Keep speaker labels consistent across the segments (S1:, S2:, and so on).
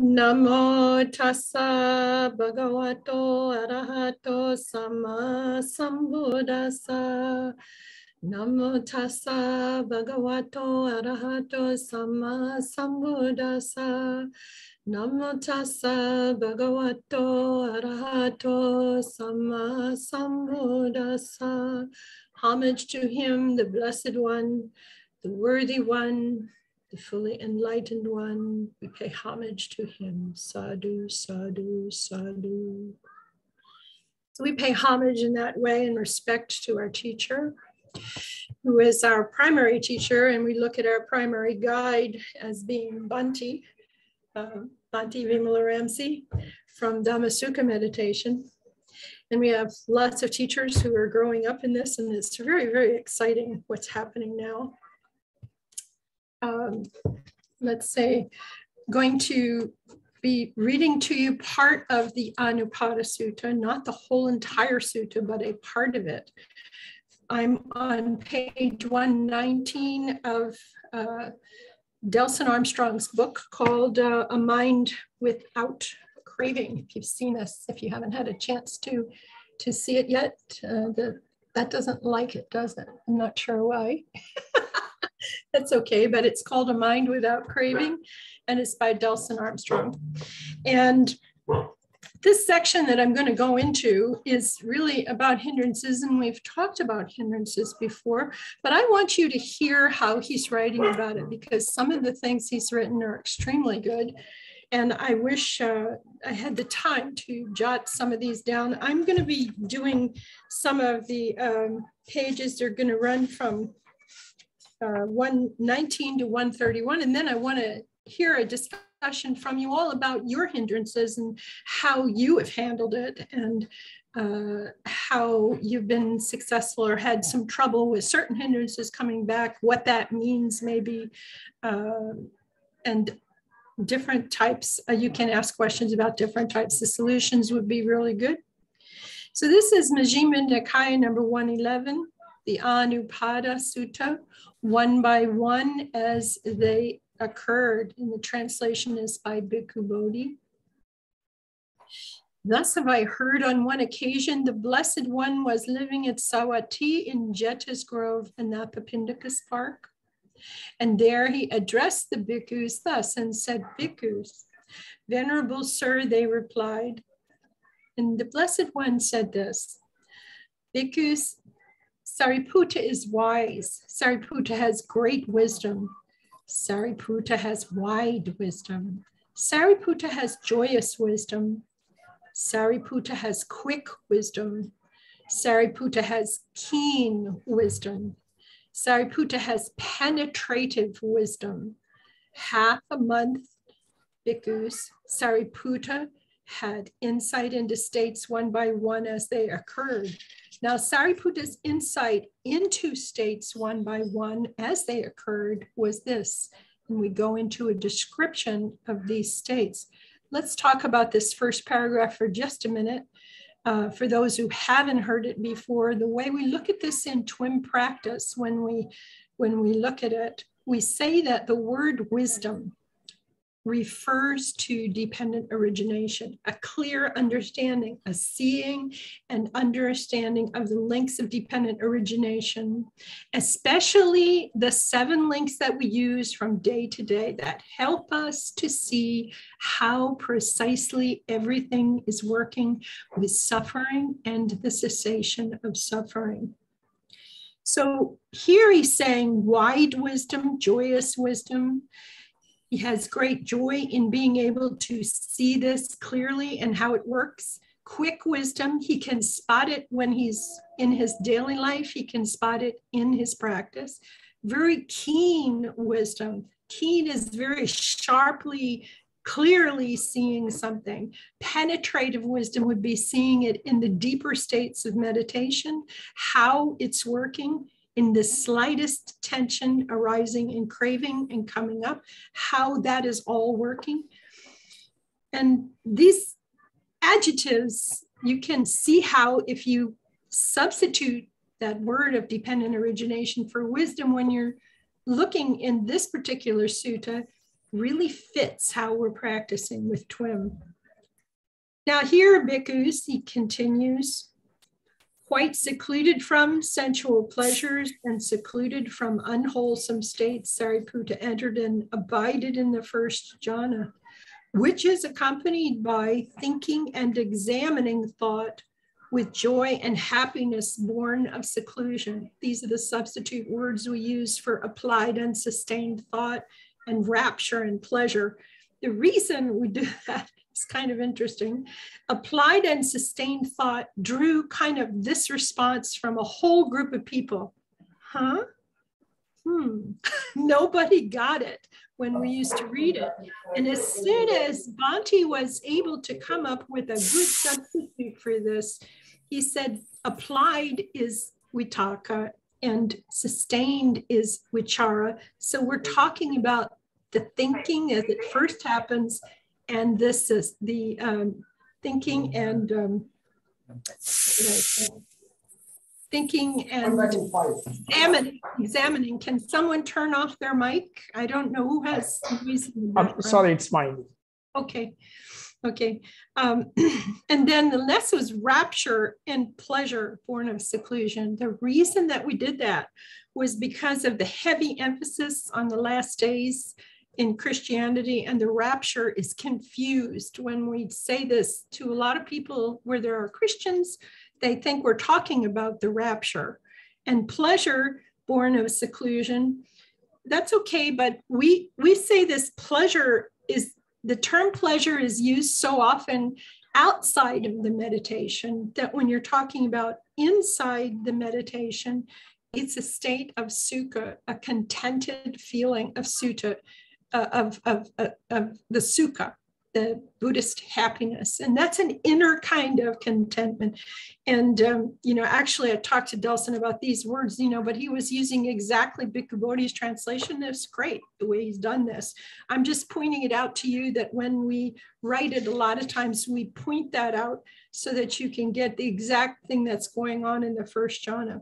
S1: Namo tassa bhagavato arahato sama sambuddhassa. Namo tassa bhagavato arahato sama sambuddhassa. Namo tassa bhagavato arahato sama. Homage to him, the blessed one, the worthy one, the fully enlightened one. We pay homage to him. Sadhu, sadhu, sadhu. So we pay homage in that way in respect to our teacher, who is our primary teacher, and we look at our primary guide as being Bhante, uh, Bhante Vimalaramsi from Dhammasukha meditation. And we have lots of teachers who are growing up in this, and it's very, very exciting what's happening now um, let's say, going to be reading to you part of the Anupada Sutta, not the whole entire sutta, but a part of it. I'm on page 119 of uh, Delson Armstrong's book called uh, A Mind Without Craving. If you've seen this, if you haven't had a chance to, to see it yet, uh, the, that doesn't like it, does it? I'm not sure why. That's okay, but it's called A Mind Without Craving, and it's by Delson Armstrong. And this section that I'm going to go into is really about hindrances, and we've talked about hindrances before, but I want you to hear how he's writing about it because some of the things he's written are extremely good. And I wish uh, I had the time to jot some of these down. I'm going to be doing some of the um, pages. They're going to run from uh, 119 to 131. And then I want to hear a discussion from you all about your hindrances and how you have handled it and uh, how you've been successful or had some trouble with certain hindrances coming back, what that means maybe, uh, and different types. Uh, you can ask questions about different types of solutions would be really good. So this is Majjhima Nikaya number 111, the Anupada Sutta, one by one as they occurred. And the translation is by Bhikkhu Bodhi. Thus have I heard on one occasion the Blessed One was living at Savatthi in Jeta's Grove, Anathapindika's Park. And there he addressed the bhikkhus thus and said, Bhikkhus, Venerable Sir, they replied. And the Blessed One said this Bhikkhus, Sariputta is wise. Sariputta has great wisdom. Sariputta has wide wisdom. Sariputta has joyous wisdom. Sariputta has quick wisdom. Sariputta has keen wisdom. Sariputta has penetrative wisdom. Half a month, bhikkhus, Sariputta had insight into states one by one as they occurred. Now, Sariputta's insight into states one by one as they occurred was this. And we go into a description of these states. Let's talk about this first paragraph for just a minute. Uh, for those who haven't heard it before, the way we look at this in TWIM practice, when we when we look at it, we say that the word wisdom refers to dependent origination, a clear understanding, a seeing and understanding of the links of dependent origination, especially the seven links that we use from day to day that help us to see how precisely everything is working with suffering and the cessation of suffering. So here he's saying wide wisdom, joyous wisdom. He has great joy in being able to see this clearly and how it works. Quick wisdom, he can spot it when he's in his daily life, he can spot it in his practice. Very keen wisdom. Keen is very sharply clearly seeing something. Penetrative wisdom would be seeing it in the deeper states of meditation, how it's working, in the slightest tension arising in craving and coming up, how that is all working. And these adjectives, you can see how if you substitute that word of dependent origination for wisdom when you're looking in this particular sutta, really fits how we're practicing with TWIM. Now here, bhikkhus, he continues, quite secluded from sensual pleasures and secluded from unwholesome states, Sariputta entered and abided in the first jhana, which is accompanied by thinking and examining thought with joy and happiness born of seclusion. These are the substitute words we use for applied and sustained thought and rapture and pleasure. The reason we do that is kind of interesting. Applied and sustained thought drew kind of this response from a whole group of people. Huh? Hmm, nobody got it when we used to read it. And as soon as Bhante was able to come up with a good substitute for this, he said applied is vitaka and sustained is vichara. So we're talking about the thinking as it first happens, and this is the um, thinking and um, thinking and examining, examining. Can someone turn off their mic? I don't know who has.
S2: I'm sorry, it's mine.
S1: Okay. Okay. Um, and then the less was rapture and pleasure born of seclusion. The reason that we did that was because of the heavy emphasis on the last days in Christianity, and the rapture is confused when we say this to a lot of people where there are Christians. They think we're talking about the rapture and pleasure born of seclusion. That's okay, but we we say this pleasure is the term pleasure is used so often outside of the meditation that when you're talking about inside the meditation, it's a state of sukha, a contented feeling of sutta, of, of, of, of the sukha the Buddhist happiness. And that's an inner kind of contentment. And, um, you know, actually, I talked to Delson about these words, you know, but he was using exactly Bhikkhu Bodhi's translation. It's great the way he's done this. I'm just pointing it out to you that when we write it, a lot of times we point that out so that you can get the exact thing that's going on in the first jhana.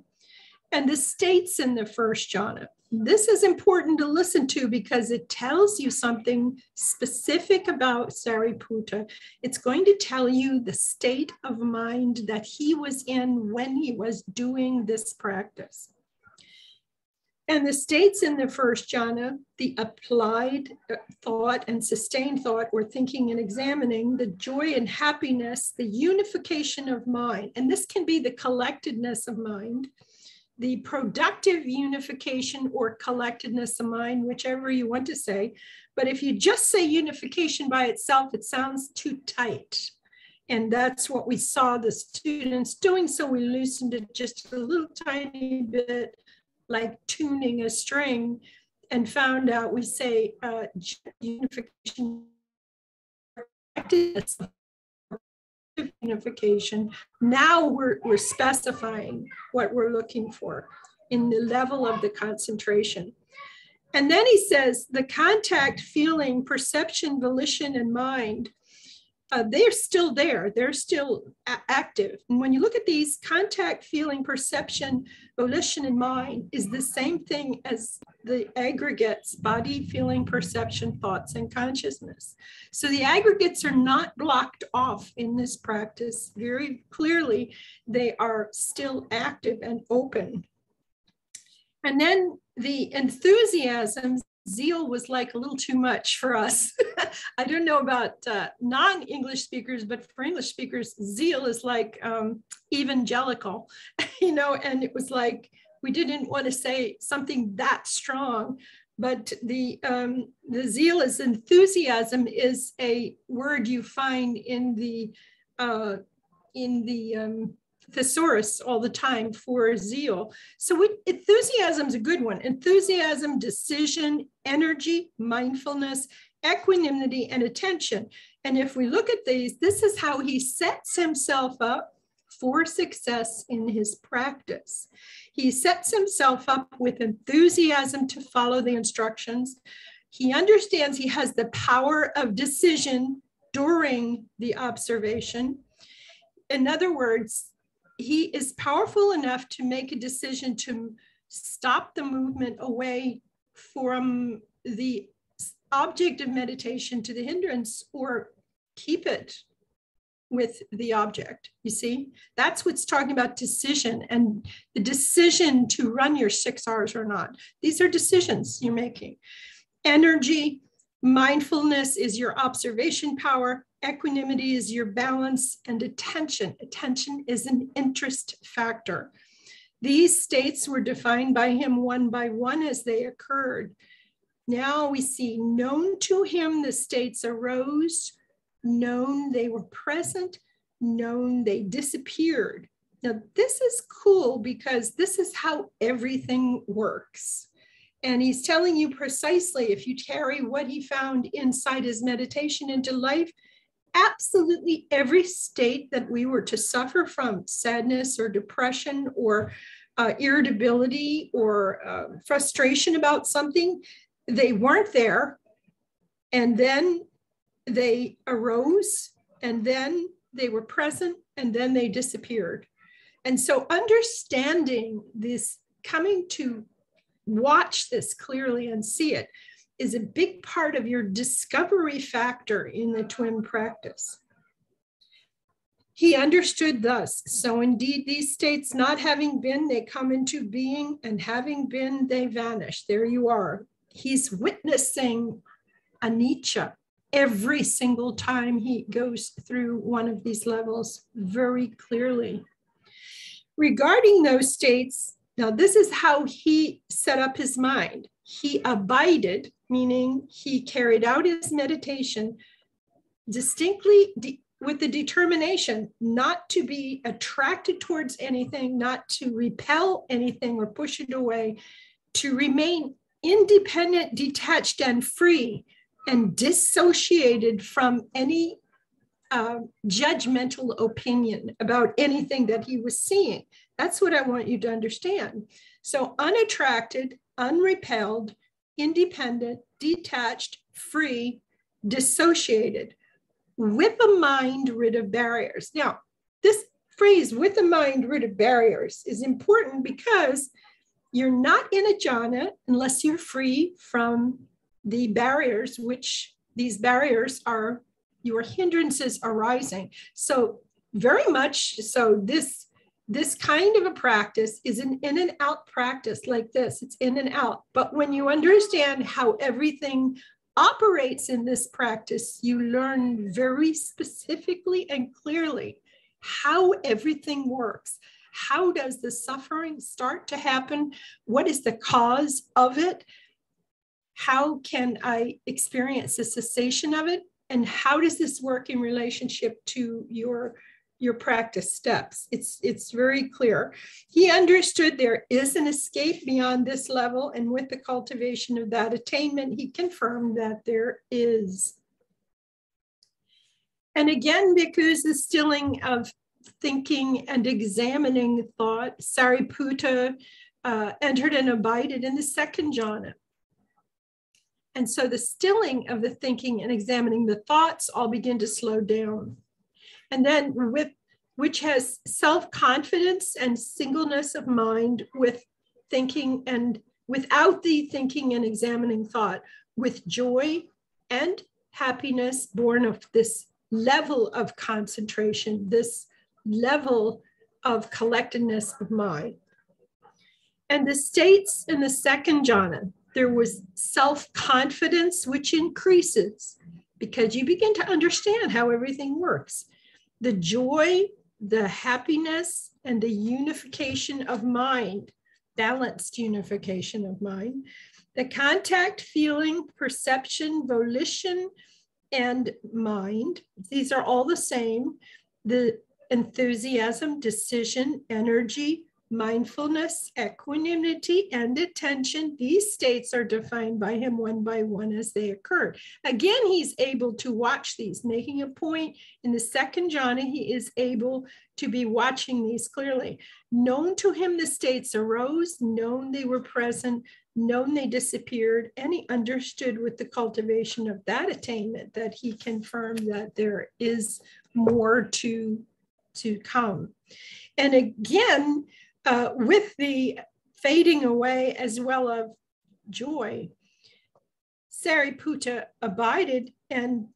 S1: And the states in the first jhana this is important to listen to because it tells you something specific about Sariputta. It's going to tell you the state of mind that he was in when he was doing this practice. And the states in the first jhana, the applied uh, thought and sustained thought, or thinking and examining, the joy and happiness, the unification of mind. And this can be the collectedness of mind the productive unification or collectedness of mind, whichever you want to say. But if you just say unification by itself, it sounds too tight. And that's what we saw the students doing. So we loosened it just a little tiny bit, like tuning a string, and found out we say uh, unification unification. Now we're, we're specifying what we're looking for in the level of the concentration. And then he says the contact, feeling, perception, volition, and mind uh, they're still there. They're still active. And when you look at these, contact, feeling, perception, volition, and mind is the same thing as the aggregates body, feeling, perception, thoughts, and consciousness. So the aggregates are not blocked off in this practice. Very clearly, they are still active and open. And then the enthusiasms zeal was like a little too much for us. I don't know about uh, non English speakers, but for English speakers, zeal is like um, evangelical, you know, and it was like we didn't want to say something that strong. But the um, the zeal is enthusiasm is a word you find in the uh, in the um, thesaurus all the time for zeal. So enthusiasm is a good one. Enthusiasm, decision, energy, mindfulness, equanimity, and attention. And if we look at these, this is how he sets himself up for success in his practice. He sets himself up with enthusiasm to follow the instructions. He understands he has the power of decision during the observation. In other words, he is powerful enough to make a decision to stop the movement away from the object of meditation to the hindrance or keep it with the object. You see, that's what's talking about decision and the decision to run your six Rs or not. These are decisions you're making. Energy, mindfulness is your observation power, equanimity is your balance, and attention. Attention is an interest factor. These states were defined by him one by one as they occurred. Now we see known to him the states arose, known they were present, known they disappeared. Now, this is cool because this is how everything works. And he's telling you precisely if you carry what he found inside his meditation into life, absolutely every state that we were to suffer from sadness or depression or uh, irritability or uh, frustration about something, they weren't there. And then they arose and then they were present and then they disappeared. And so understanding this, coming to watch this clearly and see it is a big part of your discovery factor in the TWIM practice. He understood thus. So indeed, these states not having been, they come into being, and having been, they vanish. There you are. He's witnessing anicca, every single time he goes through one of these levels very clearly. Regarding those states, now this is how he set up his mind. He abided, meaning he carried out his meditation distinctly de- with the determination not to be attracted towards anything, not to repel anything or push it away, to remain independent, detached, and free and dissociated from any uh, judgmental opinion about anything that he was seeing. That's what I want you to understand. So, unattracted, unrepelled, independent, detached, free, dissociated, with a mind rid of barriers. Now, this phrase, with a mind rid of barriers, is important because you're not in a jhana unless you're free from the barriers, which these barriers are your hindrances arising. So very much so this this kind of a practice is an in and out practice like this. It's in and out. But when you understand how everything operates in this practice, you learn very specifically and clearly how everything works. How does the suffering start to happen? What is the cause of it? how can I experience the cessation of it? And how does this work in relationship to your, your practice steps? It's, it's very clear. He understood there is an escape beyond this level. And with the cultivation of that attainment, he confirmed that there is. And again, because the stilling of thinking and examining thought, Sariputta uh, entered and abided in the second jhana. And so the stilling of the thinking and examining the thoughts all begin to slow down. And then with which has self-confidence and singleness of mind with thinking and without the thinking and examining thought, with joy and happiness born of this level of concentration, this level of collectedness of mind. And the states in the second jhana, there was self confidence, which increases because you begin to understand how everything works. The joy, the happiness, and the unification of mind, balanced unification of mind, the contact, feeling, perception, volition, and mind, these are all the same. The enthusiasm, decision, energy, mindfulness, equanimity, and attention. These states are defined by him one by one as they occur. Again, he's able to watch these, making a point in the second jhana, he is able to be watching these clearly. Known to him, the states arose, known they were present, known they disappeared, and he understood with the cultivation of that attainment that he confirmed that there is more to, to come. And again, uh, with the fading away as well of joy, Sariputta abided and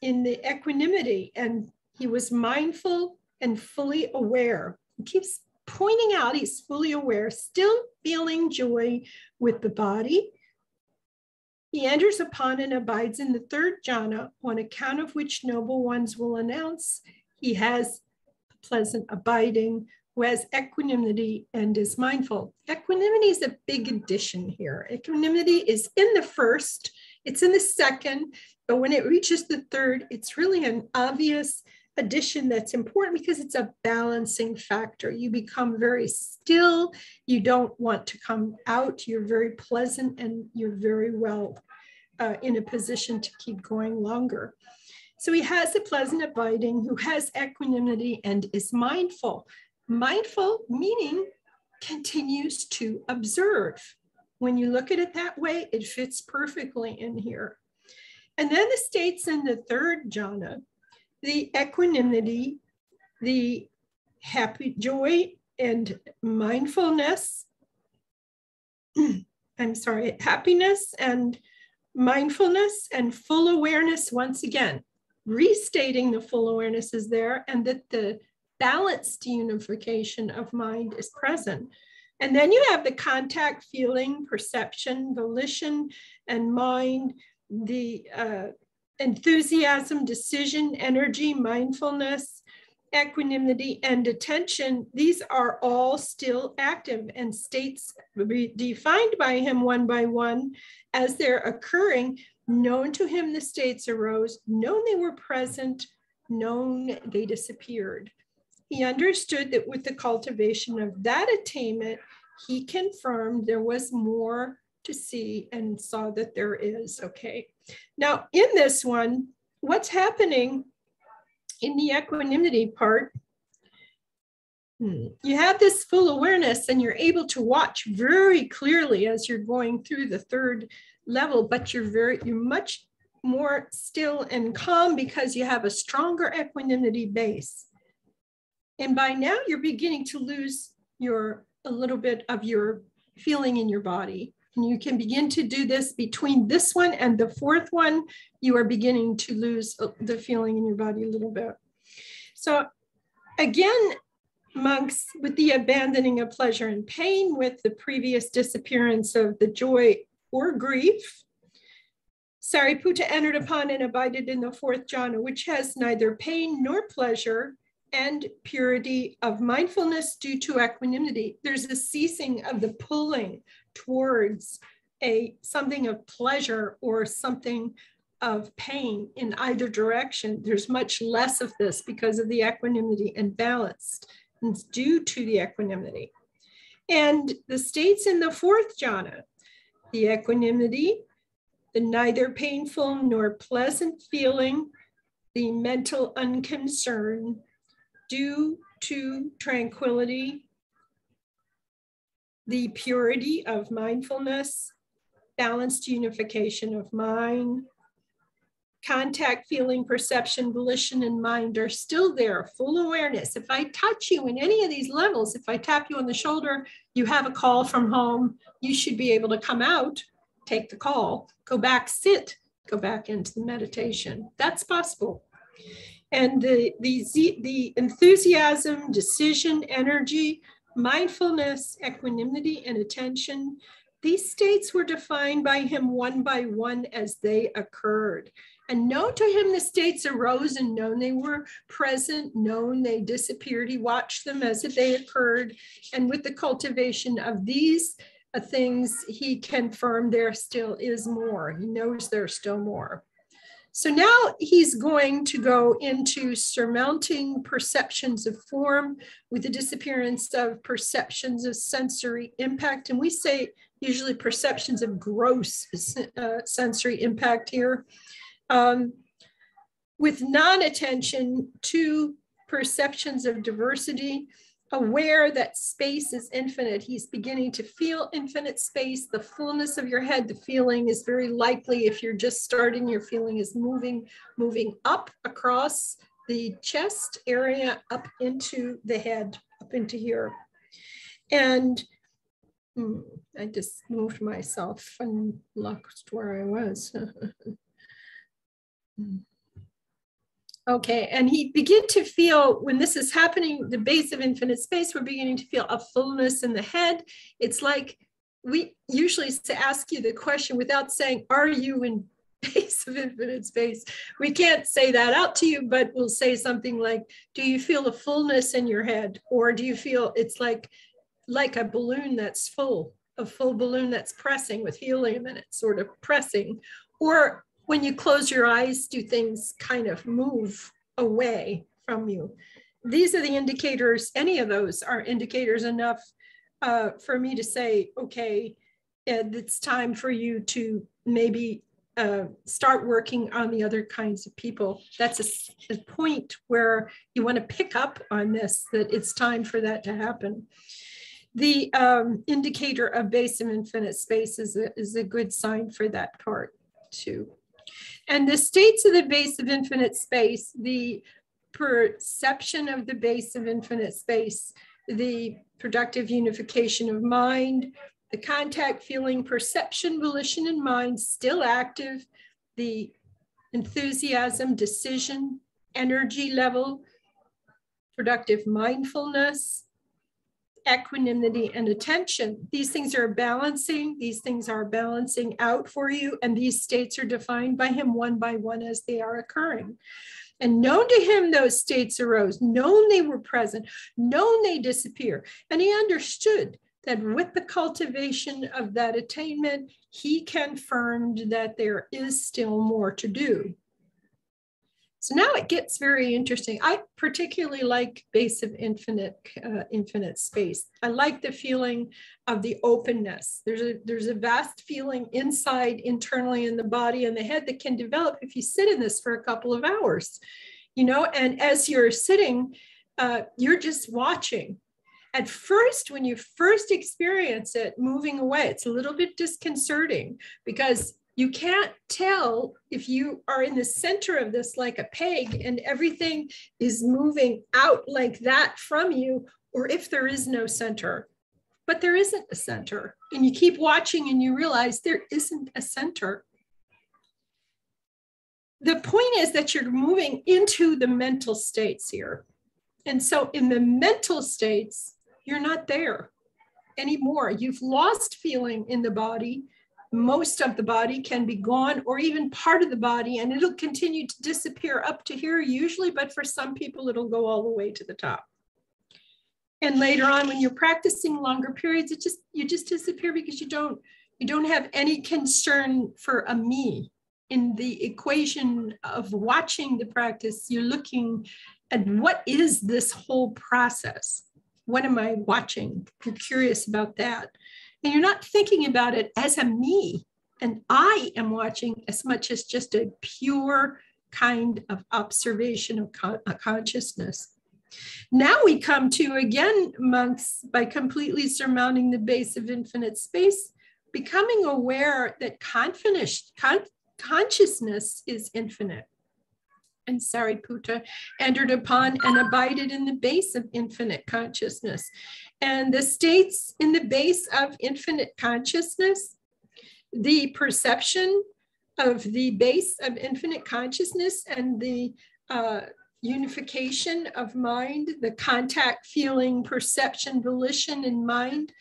S1: in the equanimity and he was mindful and fully aware. He keeps pointing out he's fully aware, still feeling joy with the body. He enters upon and abides in the third jhana, on account of which noble ones will announce he has pleasant abiding, who has equanimity and is mindful. Equanimity is a big addition here. Equanimity is in the first, it's in the second, but when it reaches the third, it's really an obvious addition that's important because it's a balancing factor. You become very still, you don't want to come out, you're very pleasant, and you're very well uh, in a position to keep going longer. So he has a pleasant abiding who has equanimity and is mindful. Mindful meaning continues to observe. When you look at it that way, it fits perfectly in here. And then the states in the third jhana the equanimity, the happy joy and mindfulness. I'm sorry, happiness and mindfulness and full awareness once again, restating the full awareness is there and that the balanced unification of mind is present. And then you have the contact, feeling, perception, volition, and mind, the uh, enthusiasm, decision, energy, mindfulness, equanimity, and attention, these are all still active and states defined by him one by one as they're occurring. Known to him the states arose, known they were present, known they disappeared. He understood that with the cultivation of that attainment, he confirmed there was more to see and saw that there is, okay? Now in this one, what's happening in the equanimity part, hmm, you have this full awareness and you're able to watch very clearly as you're going through the third level, but you're very, you're much more still and calm because you have a stronger equanimity base. And by now you're beginning to lose your, a little bit of your feeling in your body. And you can begin to do this between this one and the fourth one, you are beginning to lose uh, the feeling in your body a little bit. So again, monks, with the abandoning of pleasure and pain, with the previous disappearance of the joy or grief, Sariputta entered upon and abided in the fourth jhana, which has neither pain nor pleasure, and purity of mindfulness due to equanimity. There's a ceasing of the pulling towards a something of pleasure or something of pain in either direction. There's much less of this because of the equanimity and balance. And it's due to the equanimity. And the states in the fourth jhana, the equanimity, the neither painful nor pleasant feeling, the mental unconcern, due to tranquility, the purity of mindfulness, balanced unification of mind, contact, feeling, perception, volition, and mind are still there, full awareness. If I touch you in any of these levels, if I tap you on the shoulder, you have a call from home, you should be able to come out, take the call, go back, sit, go back into the meditation. That's possible. And the, the, the enthusiasm, decision, energy, mindfulness, equanimity, and attention, these states were defined by him one by one as they occurred. And known to him, the states arose and known they were present, known they disappeared. He watched them as they occurred. And with the cultivation of these uh, things, he confirmed there still is more. He knows there's still more. So now he's going to go into surmounting perceptions of form with the disappearance of perceptions of sensory impact. And we say usually perceptions of gross uh, sensory impact here. Um, with non-attention to perceptions of diversity, aware that space is infinite. He's beginning to feel infinite space. The fullness of your head, the feeling is very likely if you're just starting, your feeling is moving, moving up across the chest area, up into the head, up into here. And Hmm, I just moved myself and lost where I was. Okay, and he begin to feel when this is happening, the base of infinite space, we're beginning to feel a fullness in the head. It's like we usually to ask you the question without saying, are you in base of infinite space. We can't say that out to you, but we'll say something like, do you feel a fullness in your head? Or do you feel it's like, like a balloon that's full, a full balloon that's pressing with helium in it, sort of pressing? Or when you close your eyes, do things kind of move away from you? These are the indicators, any of those are indicators enough uh, for me to say, okay, it's time for you to maybe uh, start working on the other kinds of people. That's a, a point where you want to pick up on this, that it's time for that to happen. The um, indicator of base of infinite space is a, is a good sign for that part too. And the states of the base of infinite space, the perception of the base of infinite space, the productive unification of mind, the contact, feeling, perception, volition, and mind still active, the enthusiasm, decision, energy level, productive mindfulness, equanimity, and attention. These things are balancing, these things are balancing out for you, and these states are defined by him one by one as they are occurring. And known to him, those states arose, known they were present, known they disappear. And he understood that with the cultivation of that attainment, he confirmed that there is still more to do. So now it gets very interesting. I particularly like base of infinite uh, infinite space. I like the feeling of the openness. There's a there's a vast feeling inside, internally in the body and the head that can develop if you sit in this for a couple of hours, you know. And as you're sitting, uh, you're just watching at first, when you first experience it moving away, it's a little bit disconcerting because you can't tell if you are in the center of this like a peg and everything is moving out like that from you, or if there is no center. But there isn't a center. And you keep watching and you realize there isn't a center. The point is that you're moving into the mental states here. And so in the mental states, you're not there anymore. You've lost feeling in the body. Most of the body can be gone, or even part of the body, and it'll continue to disappear up to here usually, but for some people, it'll go all the way to the top. And later on, when you're practicing longer periods, it just you just disappear because you don't you don't have any concern for a me in the equation of watching the practice. You're looking at what is this whole process what am I watching? You're curious about that. And you're not thinking about it as a me. And I am watching as much as just a pure kind of observation of con- consciousness. Now we come to again, monks, by completely surmounting the base of infinite space, becoming aware that con- consciousness is infinite and Sariputta entered upon and abided in the base of infinite consciousness. And the states in the base of infinite consciousness, the perception of the base of infinite consciousness and the uh, unification of mind, the contact, feeling, perception, volition, and mind,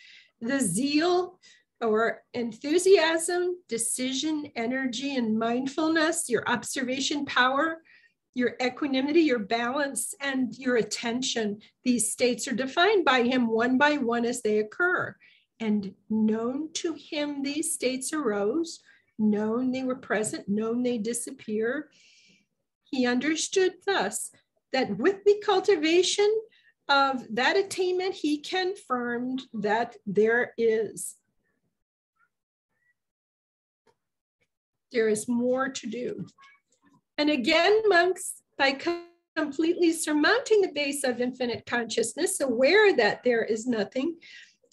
S1: the zeal or enthusiasm, decision, energy, and mindfulness, your observation power, your equanimity, your balance, and your attention. These states are defined by him one by one as they occur. And known to him, these states arose, known they were present, known they disappear. He understood thus that with the cultivation of that attainment, he confirmed that there is. There is more to do. And again, monks, by completely surmounting the base of infinite consciousness, aware that there is nothing,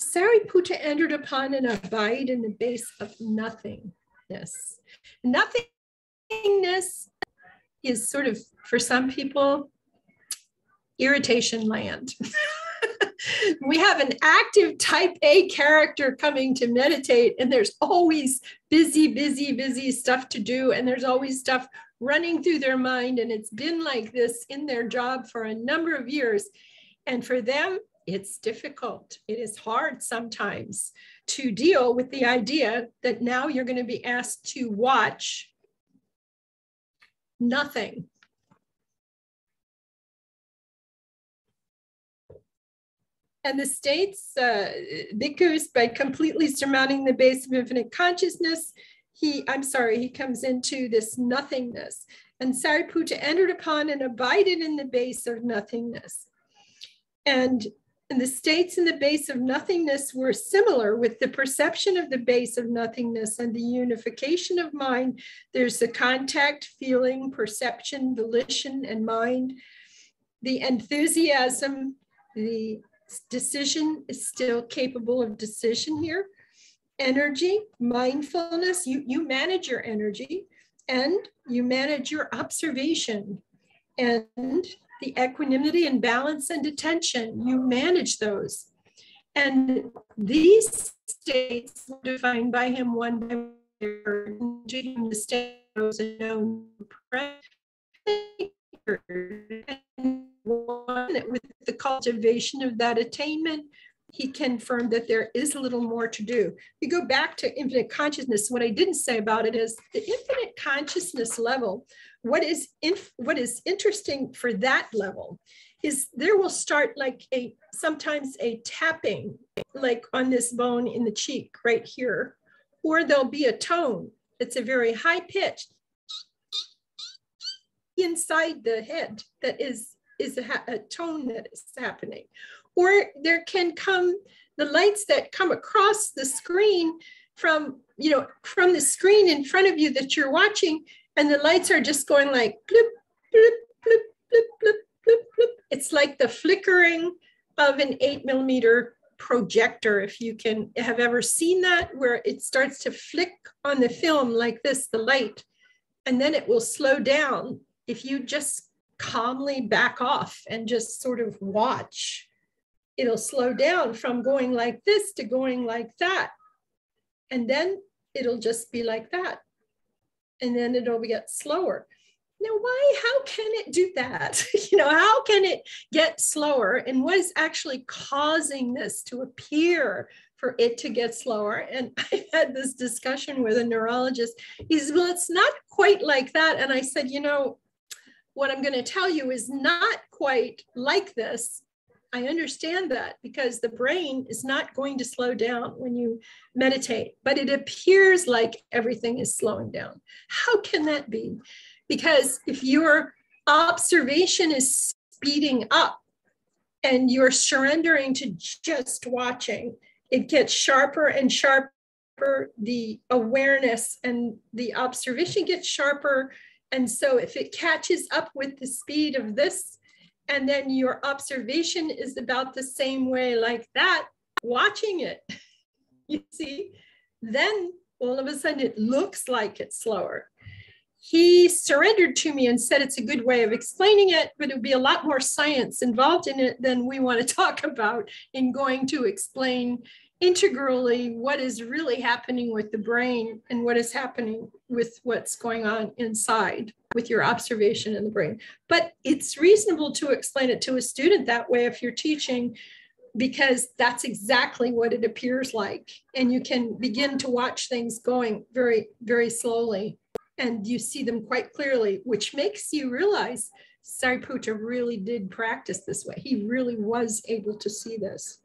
S1: Sariputta entered upon an abide in the base of nothingness. Nothingness is sort of, for some people, irritation land. we have an active type A character coming to meditate, and there's always busy, busy, busy stuff to do, and there's always stuff running through their mind. And it's been like this in their job for a number of years. And for them, it's difficult. It is hard sometimes to deal with the idea that now you're going to be asked to watch nothing. And the states, uh, by completely surmounting the base of infinite consciousness, he, I'm sorry, he comes into this nothingness. And Sariputta entered upon and abided in the base of nothingness. And and the states in the base of nothingness were similar with the perception of the base of nothingness and the unification of mind. There's the contact, feeling, perception, volition, and mind. The enthusiasm, the decision is still capable of decision here. Energy, mindfulness, you, you manage your energy and you manage your observation. And the equanimity and balance and attention, you manage those. And these states were defined by him one by one, the state was a known and with the cultivation of that attainment, he confirmed that there is a little more to do. If you go back to infinite consciousness. What I didn't say about it is the infinite consciousness level what is what is interesting for that level is there will start like a sometimes a tapping like on this bone in the cheek right here or there'll be a tone it's a very high pitch inside the head that is is a, a tone that is happening or there can come the lights that come across the screen from you know from the screen in front of you that you're watching and the lights are just going like bloop, bloop, bloop, bloop, bloop, bloop, bloop. It's like the flickering of an eight millimeter projector. If you can have ever seen that, where it starts to flick on the film like this, the light, and then it will slow down if you just calmly back off and just sort of watch. It'll slow down from going like this to going like that. And then it'll just be like that and then it'll get slower. Now, why, how can it do that? you know, how can it get slower? And what is actually causing this to appear for it to get slower? And I had this discussion with a neurologist. He said, well, it's not quite like that. And I said, you know, what I'm going to tell you is not quite like this. I understand that because the brain is not going to slow down when you meditate, but it appears like everything is slowing down. How can that be? Because if your observation is speeding up and you're surrendering to just watching, it gets sharper and sharper. The awareness and the observation gets sharper. And so if it catches up with the speed of this, and then your observation is about the same way like that watching it. You see? Then all of a sudden it looks like it's slower. He surrendered to me and said it's a good way of explaining it but it would be a lot more science involved in it than we want to talk about in going to explain integrally what is really happening with the brain and what is happening with what's going on inside with your observation in the brain. But it's reasonable to explain it to a student that way if you're teaching, because that's exactly what it appears like. And you can begin to watch things going very, very slowly. And you see them quite clearly, which makes you realize Sariputta really did practice this way. He really was able to see this.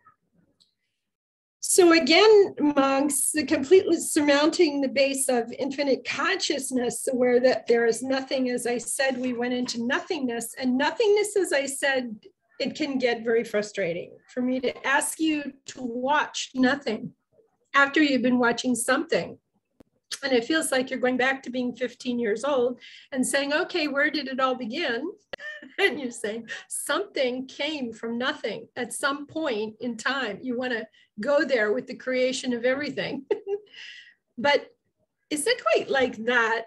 S1: So again, monks, the completely surmounting the base of infinite consciousness, where that there is nothing, as I said, we went into nothingness. And nothingness, as I said, it can get very frustrating for me to ask you to watch nothing after you've been watching something. And it feels like you're going back to being 15 years old and saying, okay, where did it all begin? and you're saying something came from nothing at some point in time. You want to go there with the creation of everything. but it's not quite like that.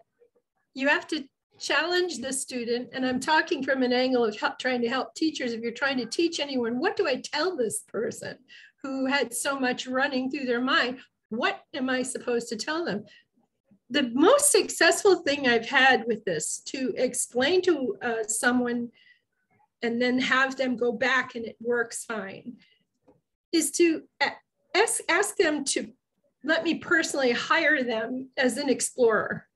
S1: You have to challenge the student, and I'm talking from an angle of help, trying to help teachers. If you're trying to teach anyone, what do I tell this person who had so much running through their mind? What am I supposed to tell them? The most successful thing I've had with this to explain to uh, someone and then have them go back and it works fine is to ask, ask them to let me personally hire them as an explorer.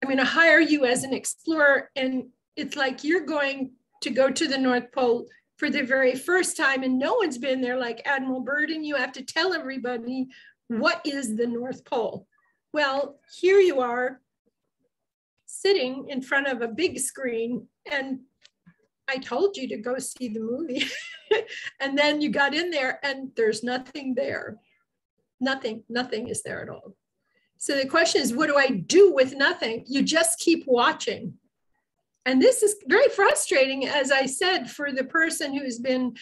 S1: I'm going to hire you as an explorer. And it's like you're going to go to the North Pole for the very first time, and no one's been there like Admiral Byrd, and you have to tell everybody what is the North Pole. Well, here you are sitting in front of a big screen, and I told you to go see the movie. and then you got in there, and there's nothing there. Nothing, nothing is there at all. So the question is, what do I do with nothing? You just keep watching. And this is very frustrating, as I said, for the person who's been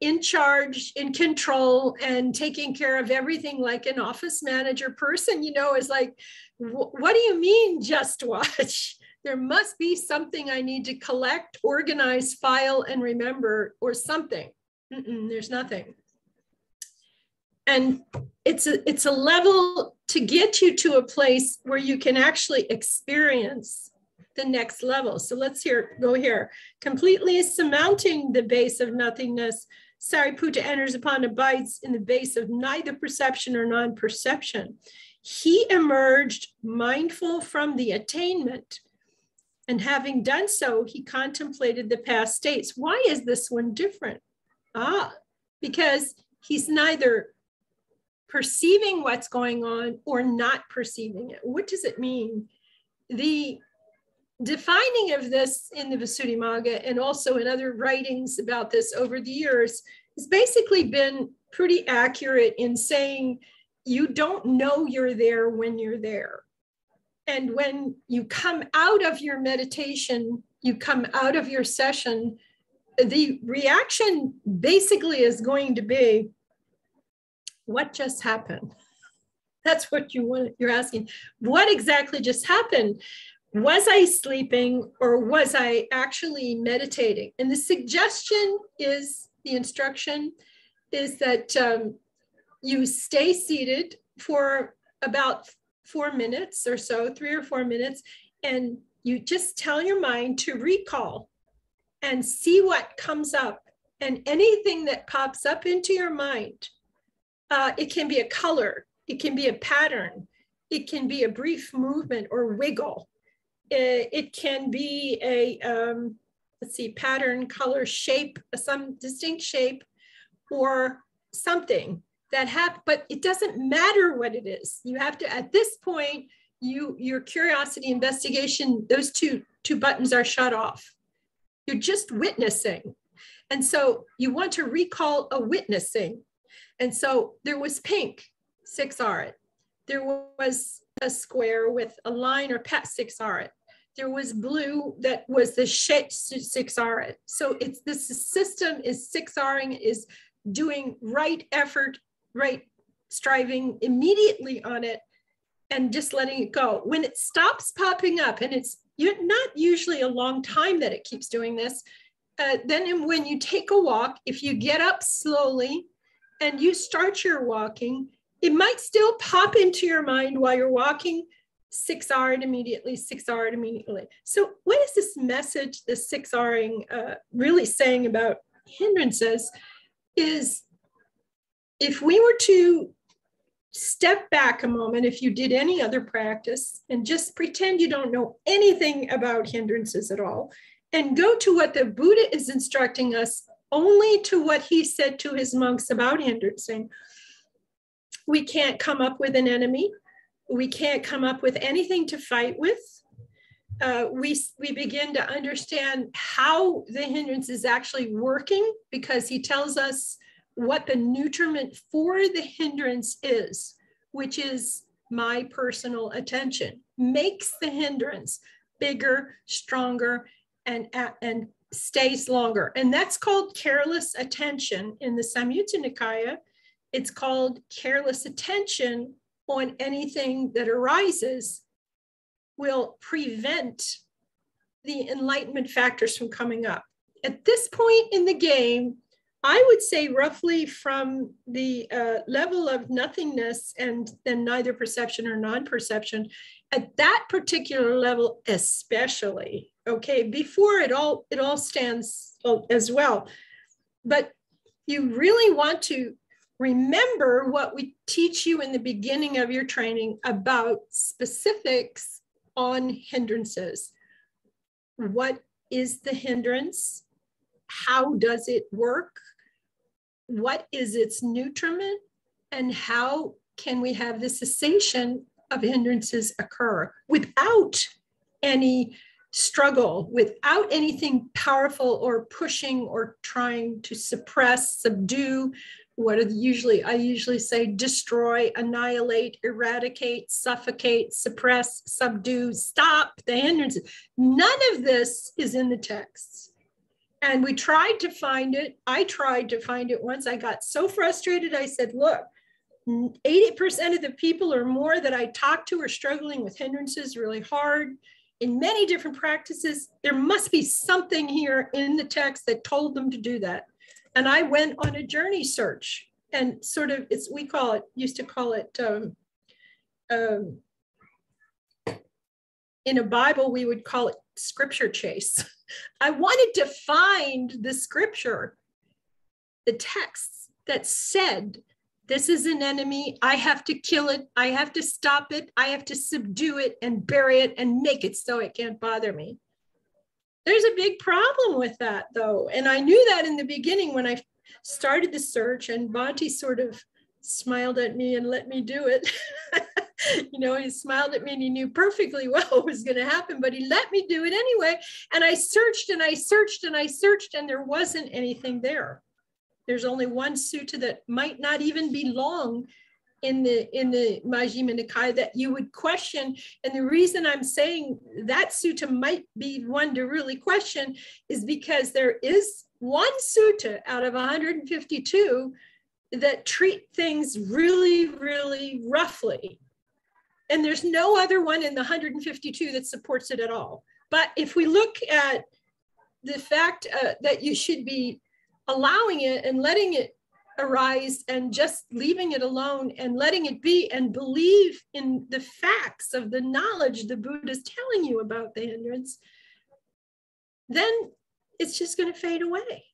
S1: in charge, in control, and taking care of everything like an office manager person, you know, is like, what do you mean just watch? There must be something I need to collect, organize, file, and remember, or something. Mm-mm, there's nothing and it's a it's a level to get you to a place where you can actually experience the next level so let's here go here completely surmounting the base of nothingness sariputta enters upon abides in the base of neither perception or non-perception he emerged mindful from the attainment and having done so he contemplated the past states why is this one different ah because he's neither perceiving what's going on or not perceiving it. What does it mean? The defining of this in the Visuddhimagga and also in other writings about this over the years has basically been pretty accurate in saying you don't know you're there when you're there. And when you come out of your meditation, you come out of your session, the reaction basically is going to be what just happened? That's what you want, you're asking. What exactly just happened? Was I sleeping or was I actually meditating? And the suggestion is the instruction is that um, you stay seated for about four minutes or so, three or four minutes, and you just tell your mind to recall and see what comes up. And anything that pops up into your mind, uh, it can be a color, it can be a pattern, it can be a brief movement or wiggle. It, it can be a, um, let's see, pattern, color, shape, some distinct shape, or something that have, but it doesn't matter what it is. You have to, at this point, you your curiosity investigation, those two, two buttons are shut off. You're just witnessing. And so you want to recall a witnessing and so there was pink, six R it. There was a square with a line or pet six R it. There was blue that was the six R it. So it's this system is six r is doing right effort, right striving immediately on it and just letting it go. When it stops popping up, and it's you not usually a long time that it keeps doing this, uh, then when you take a walk, if you get up slowly and you start your walking, it might still pop into your mind while you're walking six R immediately, six R immediately. So what is this message, the six R-ing uh, really saying about hindrances is if we were to step back a moment, if you did any other practice and just pretend you don't know anything about hindrances at all, and go to what the Buddha is instructing us only to what he said to his monks about hindrancing. We can't come up with an enemy. We can't come up with anything to fight with. Uh, we, we begin to understand how the hindrance is actually working because he tells us what the nutriment for the hindrance is, which is my personal attention, makes the hindrance bigger, stronger, and, and stays longer. And that's called careless attention in the Samyutta Nikaya. It's called careless attention on anything that arises will prevent the enlightenment factors from coming up. At this point in the game, I would say roughly from the uh, level of nothingness and then neither perception or non perception, at that particular level, especially, okay, before it all, it all stands as well. But you really want to remember what we teach you in the beginning of your training about specifics on hindrances. What is the hindrance? How does it work? What is its nutriment? And how can we have the cessation of hindrances occur without any struggle, without anything powerful or pushing or trying to suppress, subdue, what are usually i usually say destroy annihilate eradicate suffocate suppress subdue stop the hindrances none of this is in the text. And we tried to find it. I tried to find it once. I got so frustrated. I said look 80% of the people or more that i talked to are struggling with hindrances really hard. In many different practices there must be something here in the text that told them to do that and I went on a journey search and sort of it's we call it used to call it um, um, in a Bible we would call it scripture chase. I wanted to find the scripture, the texts that said this is an enemy. I have to kill it. I have to stop it. I have to subdue it and bury it and make it so it can't bother me. There's a big problem with that, though. And I knew that in the beginning when I started the search, and Bhante sort of smiled at me and let me do it. you know, he smiled at me and he knew perfectly well what was going to happen, but he let me do it anyway. And I searched and I searched and I searched, and there wasn't anything there. There's only one sutta that might not even belong in the in the Majjhima Nikaya that you would question. And the reason I'm saying that sutta might be one to really question is because there is one sutta out of 152 that treat things really, really roughly. And there's no other one in the 152 that supports it at all. But if we look at the fact uh, that you should be allowing it and letting it arise and just leaving it alone and letting it be and believe in the facts of the knowledge the Buddha is telling you about the hindrance, then it's just going to fade away.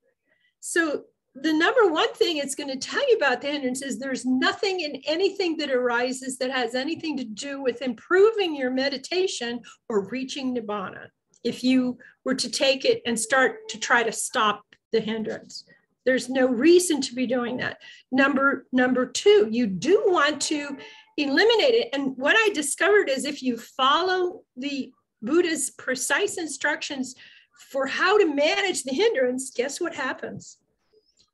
S1: So the number one thing it's going to tell you about the hindrance is there's nothing in anything that arises that has anything to do with improving your meditation or reaching nibbana if you were to take it and start to try to stop the hindrance there's no reason to be doing that. Number number two, you do want to eliminate it. And what I discovered is if you follow the Buddha's precise instructions for how to manage the hindrance, guess what happens?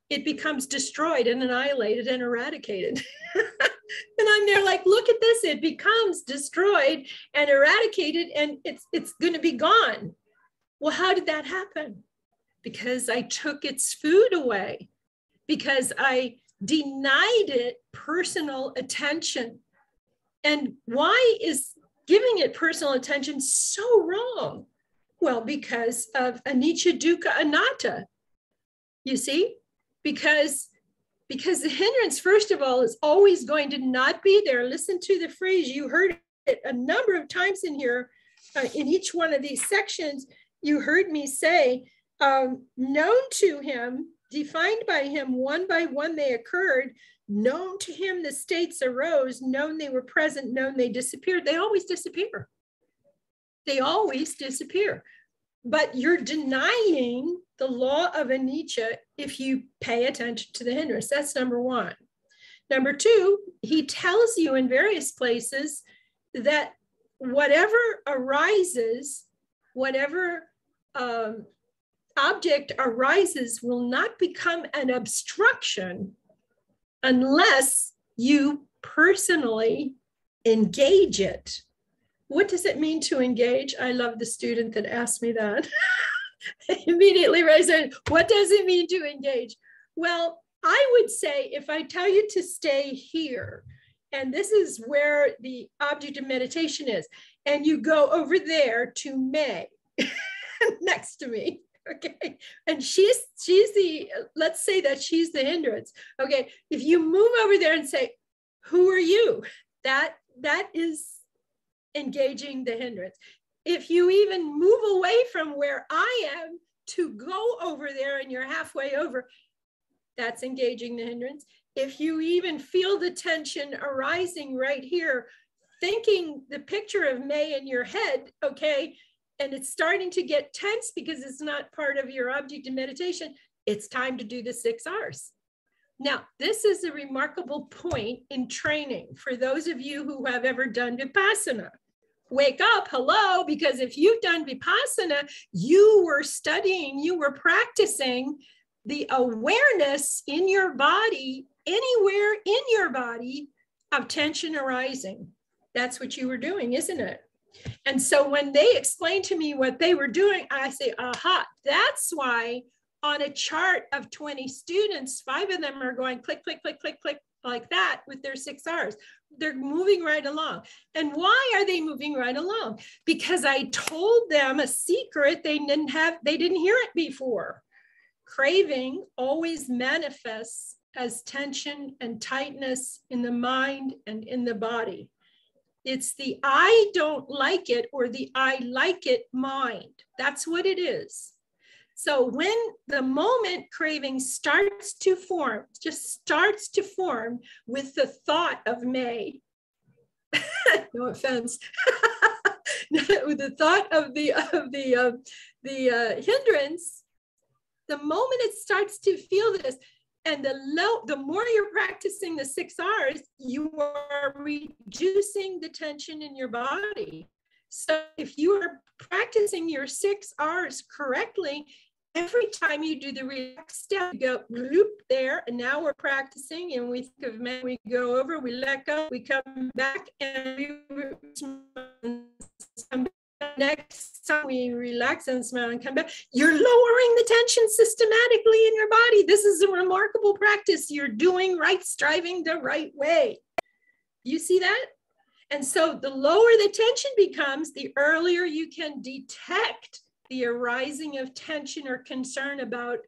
S1: It becomes destroyed and annihilated and eradicated. and I'm there like, look at this, it becomes destroyed and eradicated and it's it's going to be gone. Well, how did that happen? Because I took its food away, because I denied it personal attention. And why is giving it personal attention so wrong? Well, because of anicca dukkha anatta. You see, because because the hindrance, first of all, is always going to not be there. Listen to the phrase you heard it a number of times in here, uh, in each one of these sections. You heard me say um, known to him, defined by him, one by one they occurred, known to him the states arose, known they were present, known they disappeared. They always disappear. They always disappear. But you're denying the law of anicca if you pay attention to the hindrance. That's number one. Number two, he tells you in various places that whatever arises, whatever um, object arises will not become an obstruction unless you personally engage it. What does it mean to engage? I love the student that asked me that. Immediately raised. What does it mean to engage? Well, I would say if I tell you to stay here, and this is where the object of meditation is, and you go over there to May, next to me. Okay. And she's she's the let's say that she's the hindrance. Okay. If you move over there and say, who are you? That that is engaging the hindrance. If you even move away from where I am to go over there and you're halfway over, that's engaging the hindrance. If you even feel the tension arising right here, thinking the picture of May in your head, okay, and it's starting to get tense because it's not part of your object of meditation, it's time to do the six R's. Now, this is a remarkable point in training for those of you who have ever done Vipassana. Wake up, hello, because if you've done Vipassana, you were studying, you were practicing the awareness in your body, anywhere in your body, of tension arising. That's what you were doing, isn't it? And so when they explained to me what they were doing, I say, aha, that's why on a chart of 20 students, five of them are going click, click, click, click, click, like that with their six R's. They're moving right along. And why are they moving right along? Because I told them a secret they didn't have, they didn't hear it before. Craving always manifests as tension and tightness in the mind and in the body. It's the I don't like it or the I like it mind. That's what it is. So when the moment craving starts to form, just starts to form with the thought of May, no offense, with the thought of the of the uh, the uh, hindrance, the moment it starts to feel this, and the low, the more you're practicing the six R's, you are reducing the tension in your body. So if you are practicing your six R's correctly, every time you do the relax step, you go loop there, and now we're practicing, and we think of we go over, we let go, we come back, and we next time we relax and smile and come back, you're lowering the tension systematically in your body. This is a remarkable practice. You're doing right, striving the right way. You see that? And so the lower the tension becomes, the earlier you can detect the arising of tension or concern about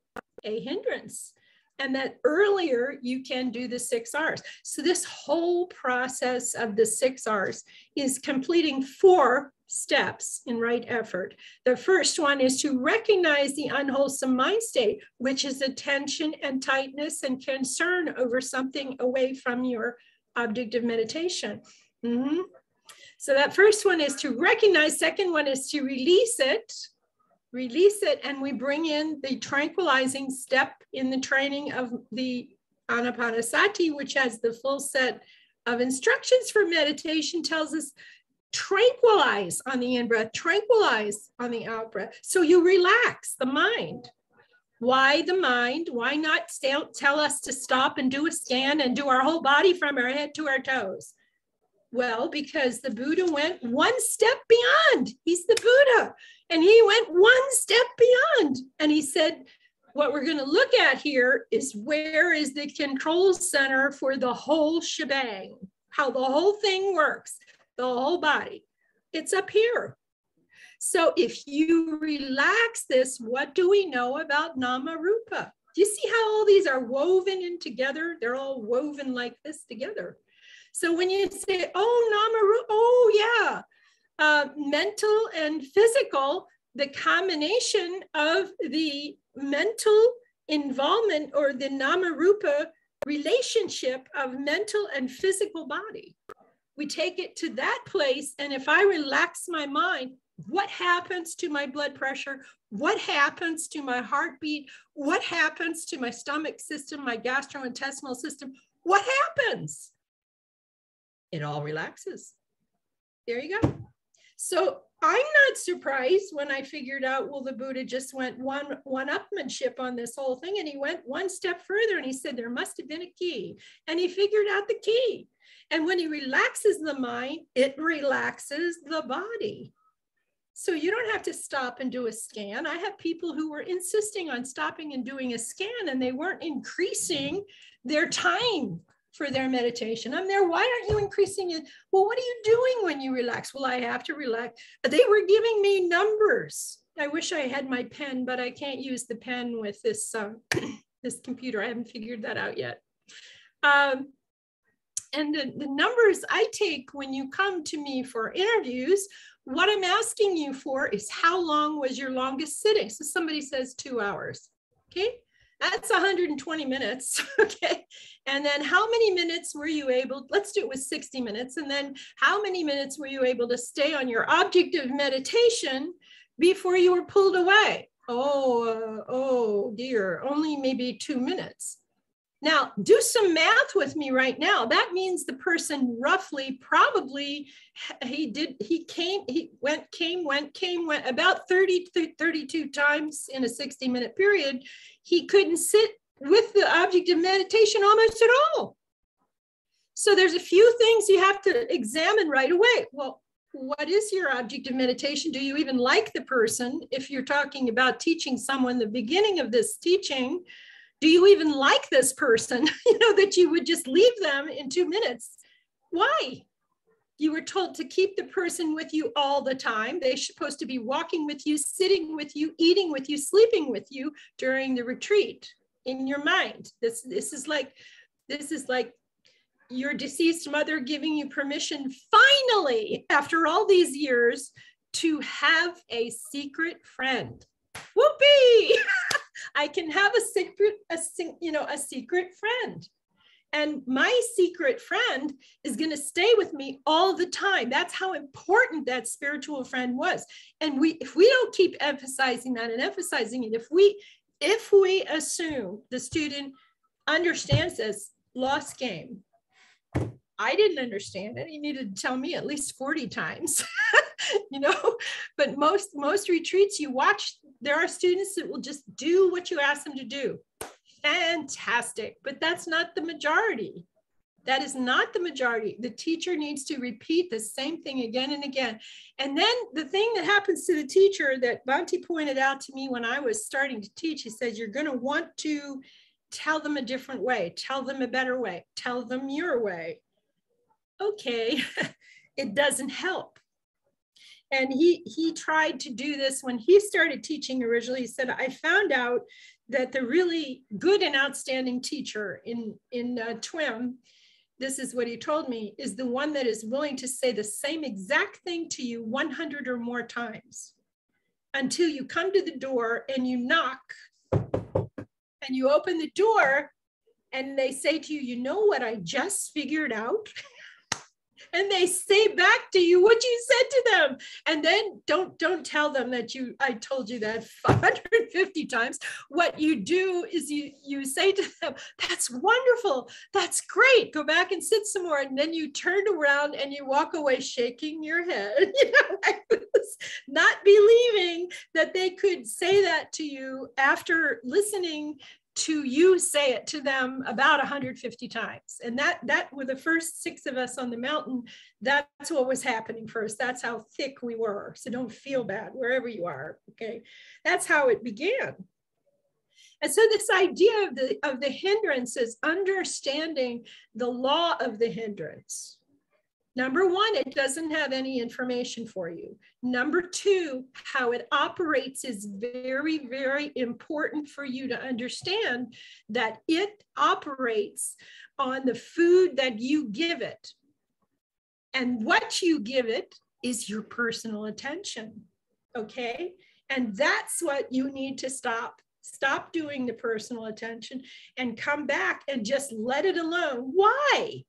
S1: a hindrance. And that earlier you can do the six R's. So, this whole process of the six R's is completing four steps in right effort. The first one is to recognize the unwholesome mind state, which is a tension and tightness and concern over something away from your object of meditation. Mm-hmm. So that first one is to recognize, second one is to release it, release it, and we bring in the tranquilizing step in the training of the Anapanasati, which has the full set of instructions for meditation, tells us tranquilize on the in breath, tranquilize on the out breath. So you relax the mind. Why the mind? Why not tell us to stop and do a scan and do our whole body from our head to our toes? Well, because the Buddha went one step beyond. He's the Buddha. And he went one step beyond. And he said, what we're going to look at here is where is the control center for the whole shebang, how the whole thing works the whole body. It's up here. So if you relax this, what do we know about Nama Rupa? Do you see how all these are woven in together? They're all woven like this together. So when you say, oh, Nama Rupa, oh, yeah, uh, mental and physical, the combination of the mental involvement or the Nama Rupa relationship of mental and physical body we take it to that place. And if I relax my mind, what happens to my blood pressure? What happens to my heartbeat? What happens to my stomach system, my gastrointestinal system? What happens? It all relaxes. There you go. So I'm not surprised when I figured out, well, the Buddha just went one one upmanship on this whole thing, and he went one step further, and he said there must have been a key, and he figured out the key. And when he relaxes the mind, it relaxes the body. So you don't have to stop and do a scan. I have people who were insisting on stopping and doing a scan, and they weren't increasing their time for their meditation. I'm there. Why aren't you increasing it? Well, what are you doing when you relax? Well, I have to relax. They were giving me numbers. I wish I had my pen, but I can't use the pen with this, uh, this computer. I haven't figured that out yet. Um, and the, the numbers I take when you come to me for interviews, what I'm asking you for is how long was your longest sitting? So somebody says two hours, okay? That's 120 minutes, okay? And then how many minutes were you able, let's do it with 60 minutes. And then how many minutes were you able to stay on your object of meditation before you were pulled away? Oh, uh, oh dear, only maybe two minutes. Now, do some math with me right now. That means the person roughly probably he did he came he went came went came went about 30 32 times in a 60 minute period. He couldn't sit with the object of meditation almost at all. So there's a few things you have to examine right away. Well, what is your object of meditation? Do you even like the person? If you're talking about teaching someone the beginning of this teaching, do you even like this person? You know that you would just leave them in two minutes. Why? You were told to keep the person with you all the time. They're supposed to be walking with you sitting with you eating with you sleeping with you during the retreat. In your mind this this is like this is like your deceased mother giving you permission finally after all these years to have a secret friend. Whoopee I can have a secret, a you know, a secret friend. And my secret friend is going to stay with me all the time. That's how important that spiritual friend was. And we, if we don't keep emphasizing that and emphasizing it, if we, if we assume the student understands this lost game, I didn't understand it. He needed to tell me at least 40 times. you know but most most retreats you watch there are students that will just do what you ask them to do. Fantastic but that's not the majority. That is not the majority. The teacher needs to repeat the same thing again and again. And then the thing that happens to the teacher that Bhante pointed out to me when i was starting to teach he says you're going to want to tell them a different way. Tell them a better way. Tell them your way. Okay it doesn't help and he he tried to do this. When he started teaching originally he said i found out that the really good and outstanding teacher in in uh, TWIM this is what he told me is the one that is willing to say the same exact thing to you 100 or more times until you come to the door and you knock and you open the door and they say to you you know what i just figured out and they say back to you what you said to them. And then don't don't tell them that you i told you that 550 times. What you do is you you say to them that's wonderful. That's great. Go back and sit some more. And then you turn around and you walk away shaking your head. You know was not believing that they could say that to you after listening to you say it to them about 150 times. And that that were the first six of us on the mountain. That's what was happening first. That's how thick we were. So don't feel bad wherever you are okay? That's how it began. And so this idea of the of the hindrance is understanding the law of the hindrance Number one, it doesn't have any information for you. Number two, how it operates is very, very important for you to understand that it operates on the food that you give it. And what you give it is your personal attention. Okay. And that's what you need to stop. Stop doing the personal attention and come back and just let it alone. Why?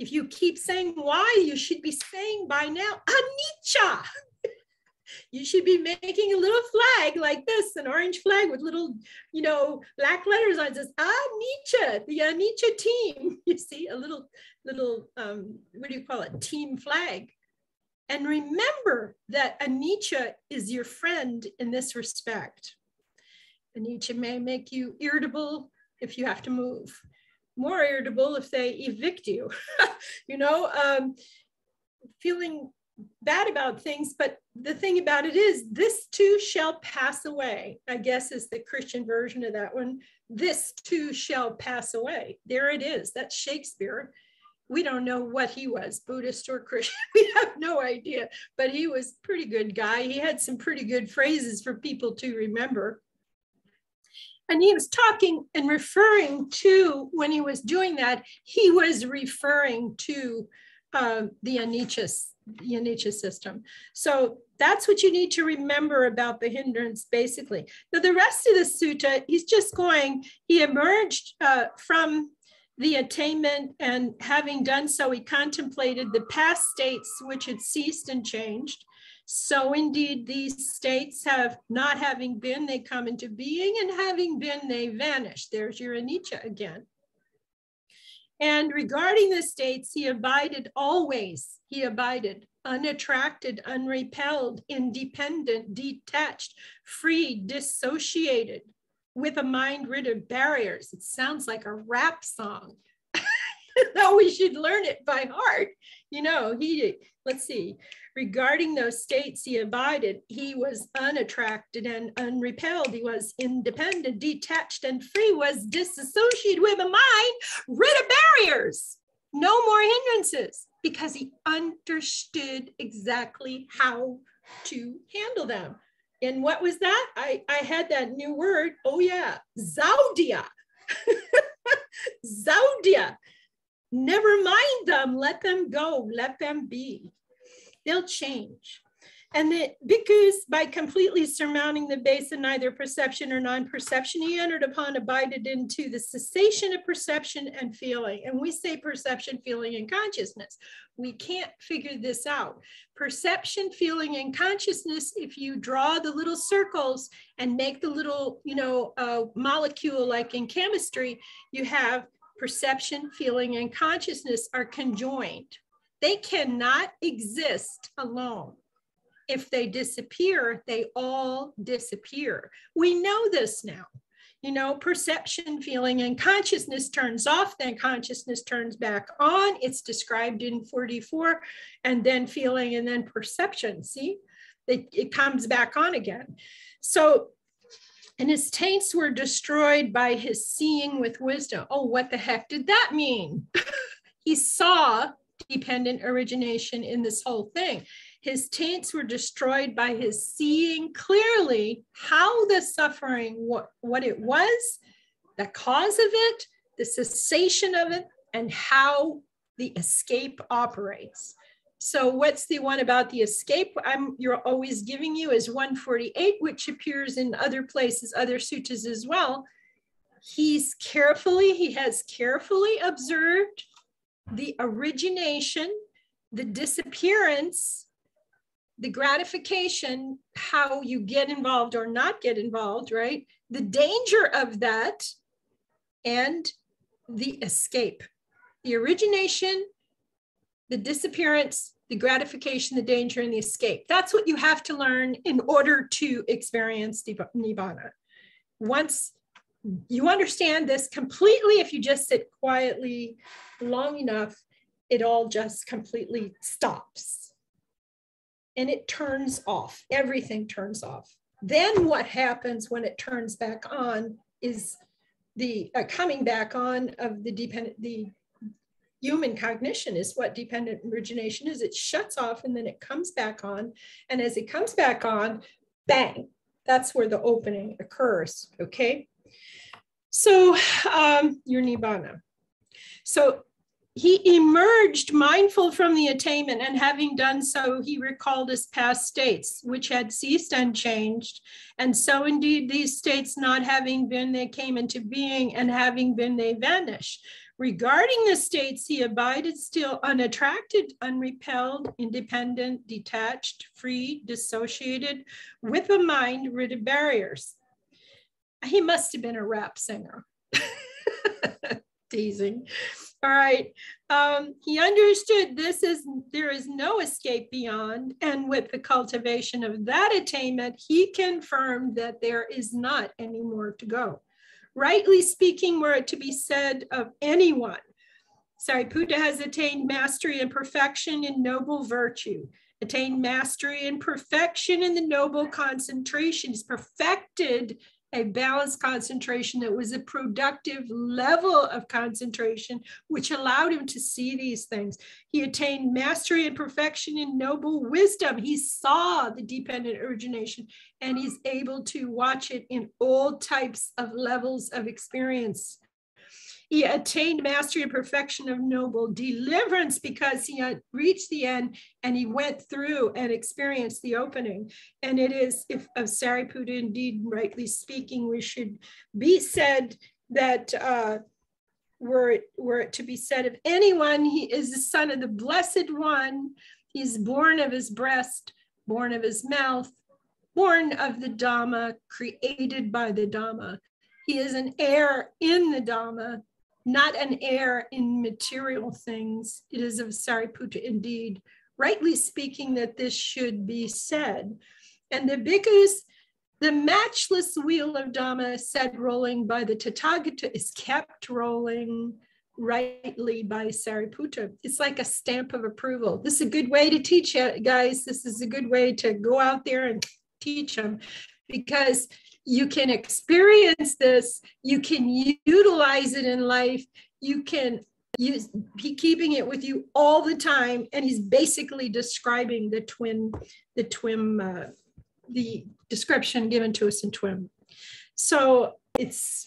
S1: If you keep saying why, you should be saying by now, anicca. you should be making a little flag like this, an orange flag with little, you know, black letters on it says anicca, the anicca team. You see, a little, little, um, what do you call it? Team flag. And remember that anicca is your friend in this respect. Anicca may make you irritable if you have to move more irritable if they evict you, you know, um, feeling bad about things. But the thing about it is, this too shall pass away, I guess is the Christian version of that one. This too shall pass away. There it is. That's Shakespeare. we don't know what he was, Buddhist or Christian. We have no idea, but he was pretty good guy. He had some pretty good phrases for people to remember. And he was talking and referring to, when he was doing that, he was referring to uh, the anicca, the anicca system. So that's what you need to remember about the hindrance, basically. Now, the rest of the sutta, he's just going, he emerged uh, from the attainment, and having done so, he contemplated the past states which had ceased and changed. So indeed, these states have not having been, they come into being, and having been, they vanish. There's your anicca again. And regarding the states, he abided always, he abided unattracted, unrepelled, independent, detached, free, dissociated, with a mind rid of barriers. It sounds like a rap song. no, we should learn it by heart. You know, he, let's see, regarding those states he abided, he was unattracted and unrepelled. He was independent, detached, and free, was disassociated with a mind rid of barriers. No more hindrances because he understood exactly how to handle them. And what was that? I, I had that new word. Oh, yeah, Zaudia. Zaudia. Never mind them. Let them go. Let them be. They'll change. And that because by completely surmounting the base of neither perception or non-perception, he entered upon, abided into the cessation of perception and feeling. And we say perception, feeling, and consciousness. We can't figure this out. Perception, feeling, and consciousness, if you draw the little circles and make the little, you know, uh, molecule like in chemistry, you have perception, feeling, and consciousness are conjoined. They cannot exist alone if they disappear, they all disappear. We know this now. You know, perception, feeling, and consciousness turns off, then consciousness turns back on. It's described in 44, and then feeling, and then perception. See, it, it comes back on again. So, and his taints were destroyed by his seeing with wisdom. Oh, what the heck did that mean? he saw dependent origination in this whole thing. His taints were destroyed by his seeing clearly how the suffering, what, what it was, the cause of it, the cessation of it, and how the escape operates. So what's the one about the escape I'm you're always giving you is 148, which appears in other places, other suttas as well. He's carefully, he has carefully observed the origination, the disappearance, the gratification, how you get involved or not get involved, right? The danger of that and the escape, the origination, the disappearance, the gratification, the danger, and the escape. That's what you have to learn in order to experience Nibbana. Once you understand this completely, if you just sit quietly long enough, it all just completely stops and it turns off. Everything turns off. Then what happens when it turns back on is the uh, coming back on of the dependent, the human cognition is what dependent origination is. It shuts off and then it comes back on. And as it comes back on, bang, that's where the opening occurs, okay? So um, your Nibbana. So he emerged mindful from the attainment, and having done so, he recalled his past states, which had ceased and changed. And so, indeed, these states not having been, they came into being, and having been, they vanished. Regarding the states, he abided still unattracted, unrepelled, independent, detached, free, dissociated, with a mind rid of barriers. He must have been a rap singer. Teasing. All right. Um, he understood this is there is no escape beyond, and with the cultivation of that attainment, he confirmed that there is not any more to go. Rightly speaking, were it to be said of anyone, Sariputta has attained mastery and perfection in noble virtue, attained mastery and perfection in the noble concentration. He's perfected a balanced concentration that was a productive level of concentration, which allowed him to see these things. He attained mastery and perfection in noble wisdom. He saw the dependent origination and he's able to watch it in all types of levels of experience. He attained mastery and perfection of noble deliverance because he had reached the end and he went through and experienced the opening. And it is, if of Sariputta, indeed, rightly speaking, we should be said that uh, were, it, were it to be said of anyone, he is the son of the blessed one. He's born of his breast, born of his mouth, born of the Dhamma, created by the Dhamma. He is an heir in the Dhamma, not an heir in material things. It is of Sariputta indeed, rightly speaking, that this should be said. And the bhikkhus, the matchless wheel of Dhamma said rolling by the Tathagata is kept rolling rightly by Sariputta. It's like a stamp of approval. This is a good way to teach it, guys. This is a good way to go out there and teach them because you can experience this, you can utilize it in life, you can use be keeping it with you all the time. And he's basically describing the TWIM, the TWIM, uh, the description given to us in TWIM. So it's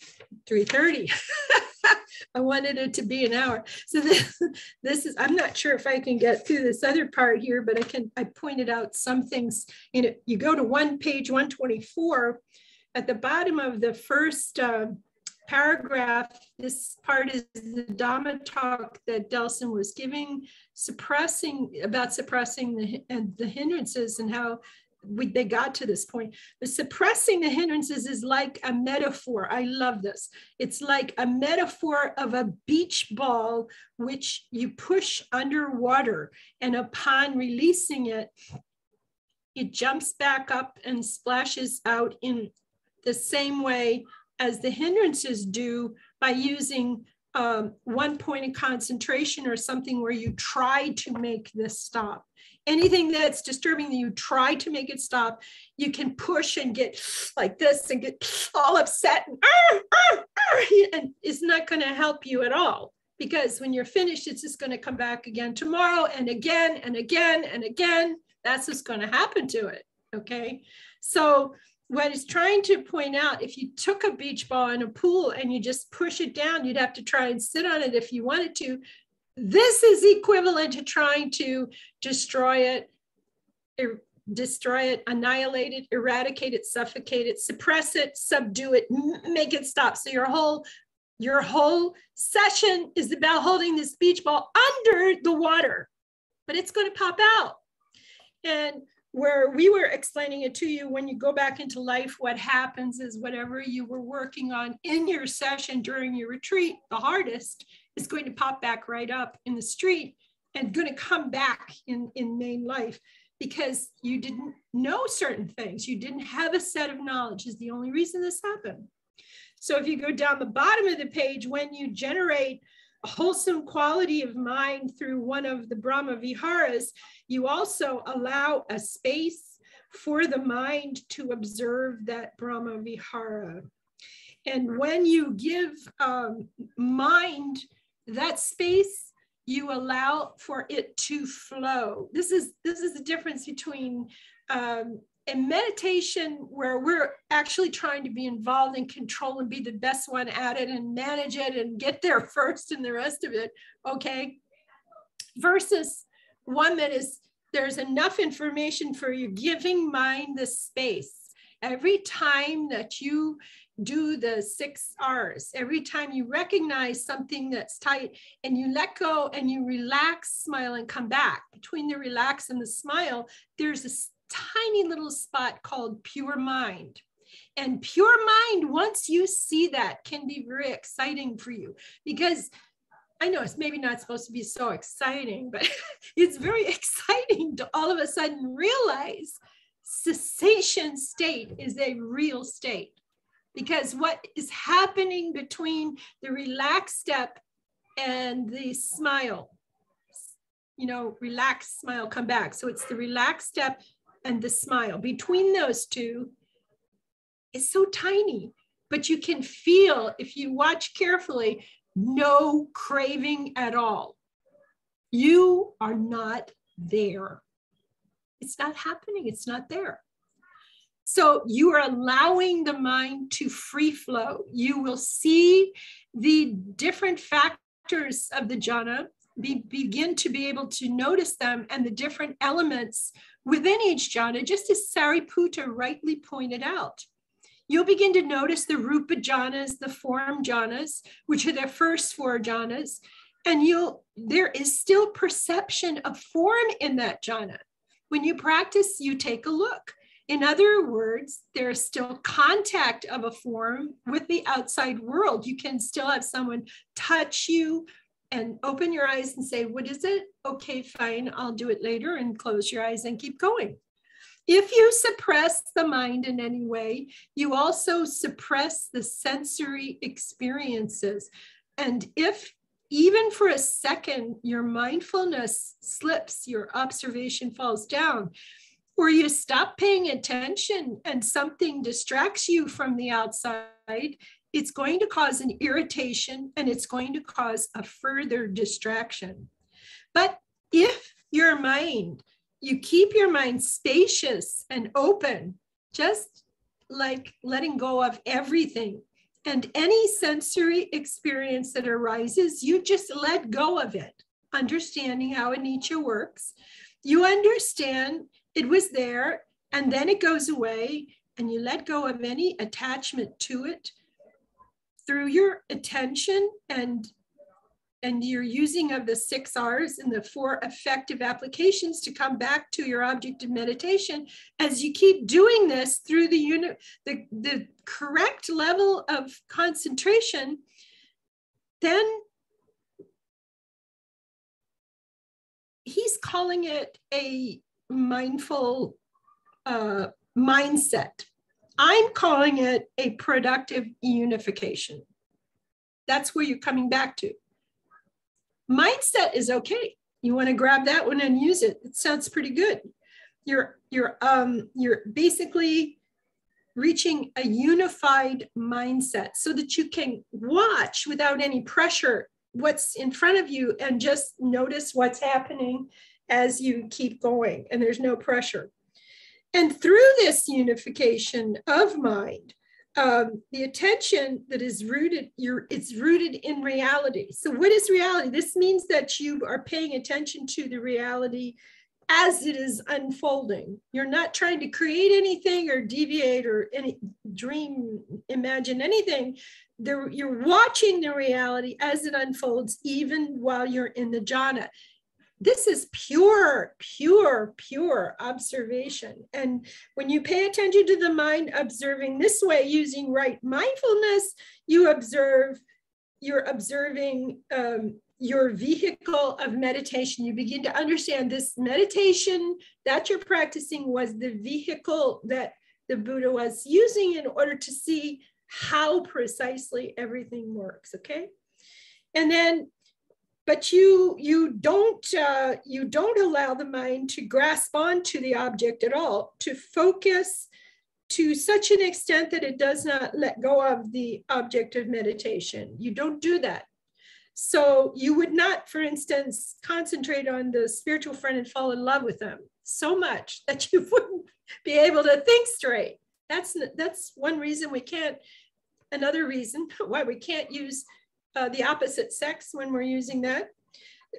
S1: 3:30. I wanted it to be an hour. So this, this is, I'm not sure if I can get through this other part here, but I can, I pointed out some things in it. You go to one page 124, at the bottom of the first uh, paragraph, this part is the Dhamma talk that Delson was giving, suppressing about suppressing the, and the hindrances and how we, they got to this point. The suppressing the hindrances is like a metaphor. I love this. It's like a metaphor of a beach ball, which you push underwater, and upon releasing it, it jumps back up and splashes out in the same way as the hindrances do by using um, one point of concentration or something where you try to make this stop. Anything that's disturbing that you try to make it stop, you can push and get like this and get all upset and, and it's not going to help you at all because when you're finished, it's just going to come back again tomorrow and again and again and again. That's what's going to happen to it. Okay. So what it's trying to point out, if you took a beach ball in a pool and you just push it down, you'd have to try and sit on it if you wanted to. This is equivalent to trying to destroy it, er, destroy it, annihilate it, eradicate it, suffocate it, suppress it, subdue it, make it stop. So your whole your whole session is about holding this beach ball under the water, but it's going to pop out. And where we were explaining it to you when you go back into life what happens is whatever you were working on in your session during your retreat the hardest is going to pop back right up in the street and going to come back in in main life because you didn't know certain things. You didn't have a set of knowledge is the only reason this happened. So if you go down the bottom of the page when you generate wholesome quality of mind through one of the Brahma Viharas, you also allow a space for the mind to observe that Brahma Vihara. And when you give um, mind that space, you allow for it to flow. This is this is the difference between um, in meditation where we're actually trying to be involved in control and be the best one at it and manage it and get there first and the rest of it okay versus one that is there's enough information for you giving mind the space every time that you do the six R's. Every time you recognize something that's tight and you let go and you relax, smile, and come back. Between the relax and the smile, there's a tiny little spot called pure mind. And pure mind, once you see that, can be very exciting for you because I know it's maybe not supposed to be so exciting, but it's very exciting to all of a sudden realize cessation state is a real state. Because what is happening between the relaxed step and the smile, you know, relax, smile, come back. So it's the relaxed step and the smile. Between those two, is so tiny, but you can feel, if you watch carefully, no craving at all. You are not there. It's not happening, it's not there. So you are allowing the mind to free flow. You will see the different factors of the jhana, be, begin to be able to notice them and the different elements within each jhana, just as Sariputta rightly pointed out. You'll begin to notice the rupa jhanas, the form jhanas, which are the first four jhanas, and you'll there is still perception of form in that jhana. When you practice, you take a look. In other words, there's still contact of a form with the outside world. You can still have someone touch you and open your eyes and say, What is it? Okay, fine, I'll do it later, and close your eyes and keep going. If you suppress the mind in any way, you also suppress the sensory experiences. And if even for a second your mindfulness slips, your observation falls down, or you stop paying attention and something distracts you from the outside, it's going to cause an irritation and it's going to cause a further distraction. But if your mind, you keep your mind spacious and open, just like letting go of everything and any sensory experience that arises, you just let go of it, understanding how anicca works. You understand it was there and then it goes away and you let go of any attachment to it through your attention and and your using of the six R's and the four effective applications to come back to your object of meditation. As you keep doing this through the unit, the, the correct level of concentration, then he's calling it a mindful uh, mindset. I'm calling it a productive unification. That's where you're coming back to. Mindset is okay. You want to grab that one and use it. It sounds pretty good. You're you're um you're basically reaching a unified mindset so that you can watch without any pressure what's in front of you and just notice what's happening as you keep going, and there's no pressure. And through this unification of mind, um, the attention that is rooted, you're, it's rooted in reality. So, what is reality? This means that you are paying attention to the reality as it is unfolding. You're not trying to create anything or deviate or any dream, imagine anything. You're watching the reality as it unfolds, even while you're in the jhana this is pure, pure, pure observation. And when you pay attention to the mind observing this way using right mindfulness, you observe, you're observing um, your vehicle of meditation. You begin to understand this meditation that you're practicing was the vehicle that the Buddha was using in order to see how precisely everything works. Okay. And then but you you don't uh, you don't allow the mind to grasp onto the object at all to focus to such an extent that it does not let go of the object of meditation. You don't do that. So you would not for instance concentrate on the spiritual friend and fall in love with them so much that you wouldn't be able to think straight. That's that's one reason we can't another reason why we can't use uh, the opposite sex when we're using that.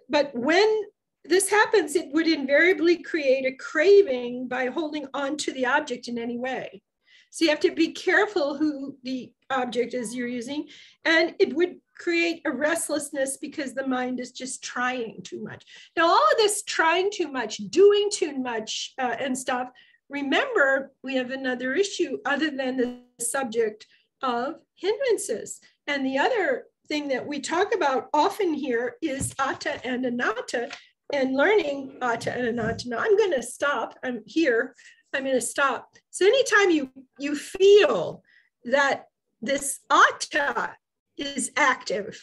S1: But when this happens, it would invariably create a craving by holding on to the object in any way. So you have to be careful who the object is you're using. And it would create a restlessness because the mind is just trying too much. Now, all of this trying too much, doing too much, uh, and stuff, remember, we have another issue other than the subject of hindrances. And the other thing that we talk about often here is atta and anatta and learning atta and anatta. Now I'm going to stop. I'm here. I'm going to stop. So anytime you you feel that this atta is active,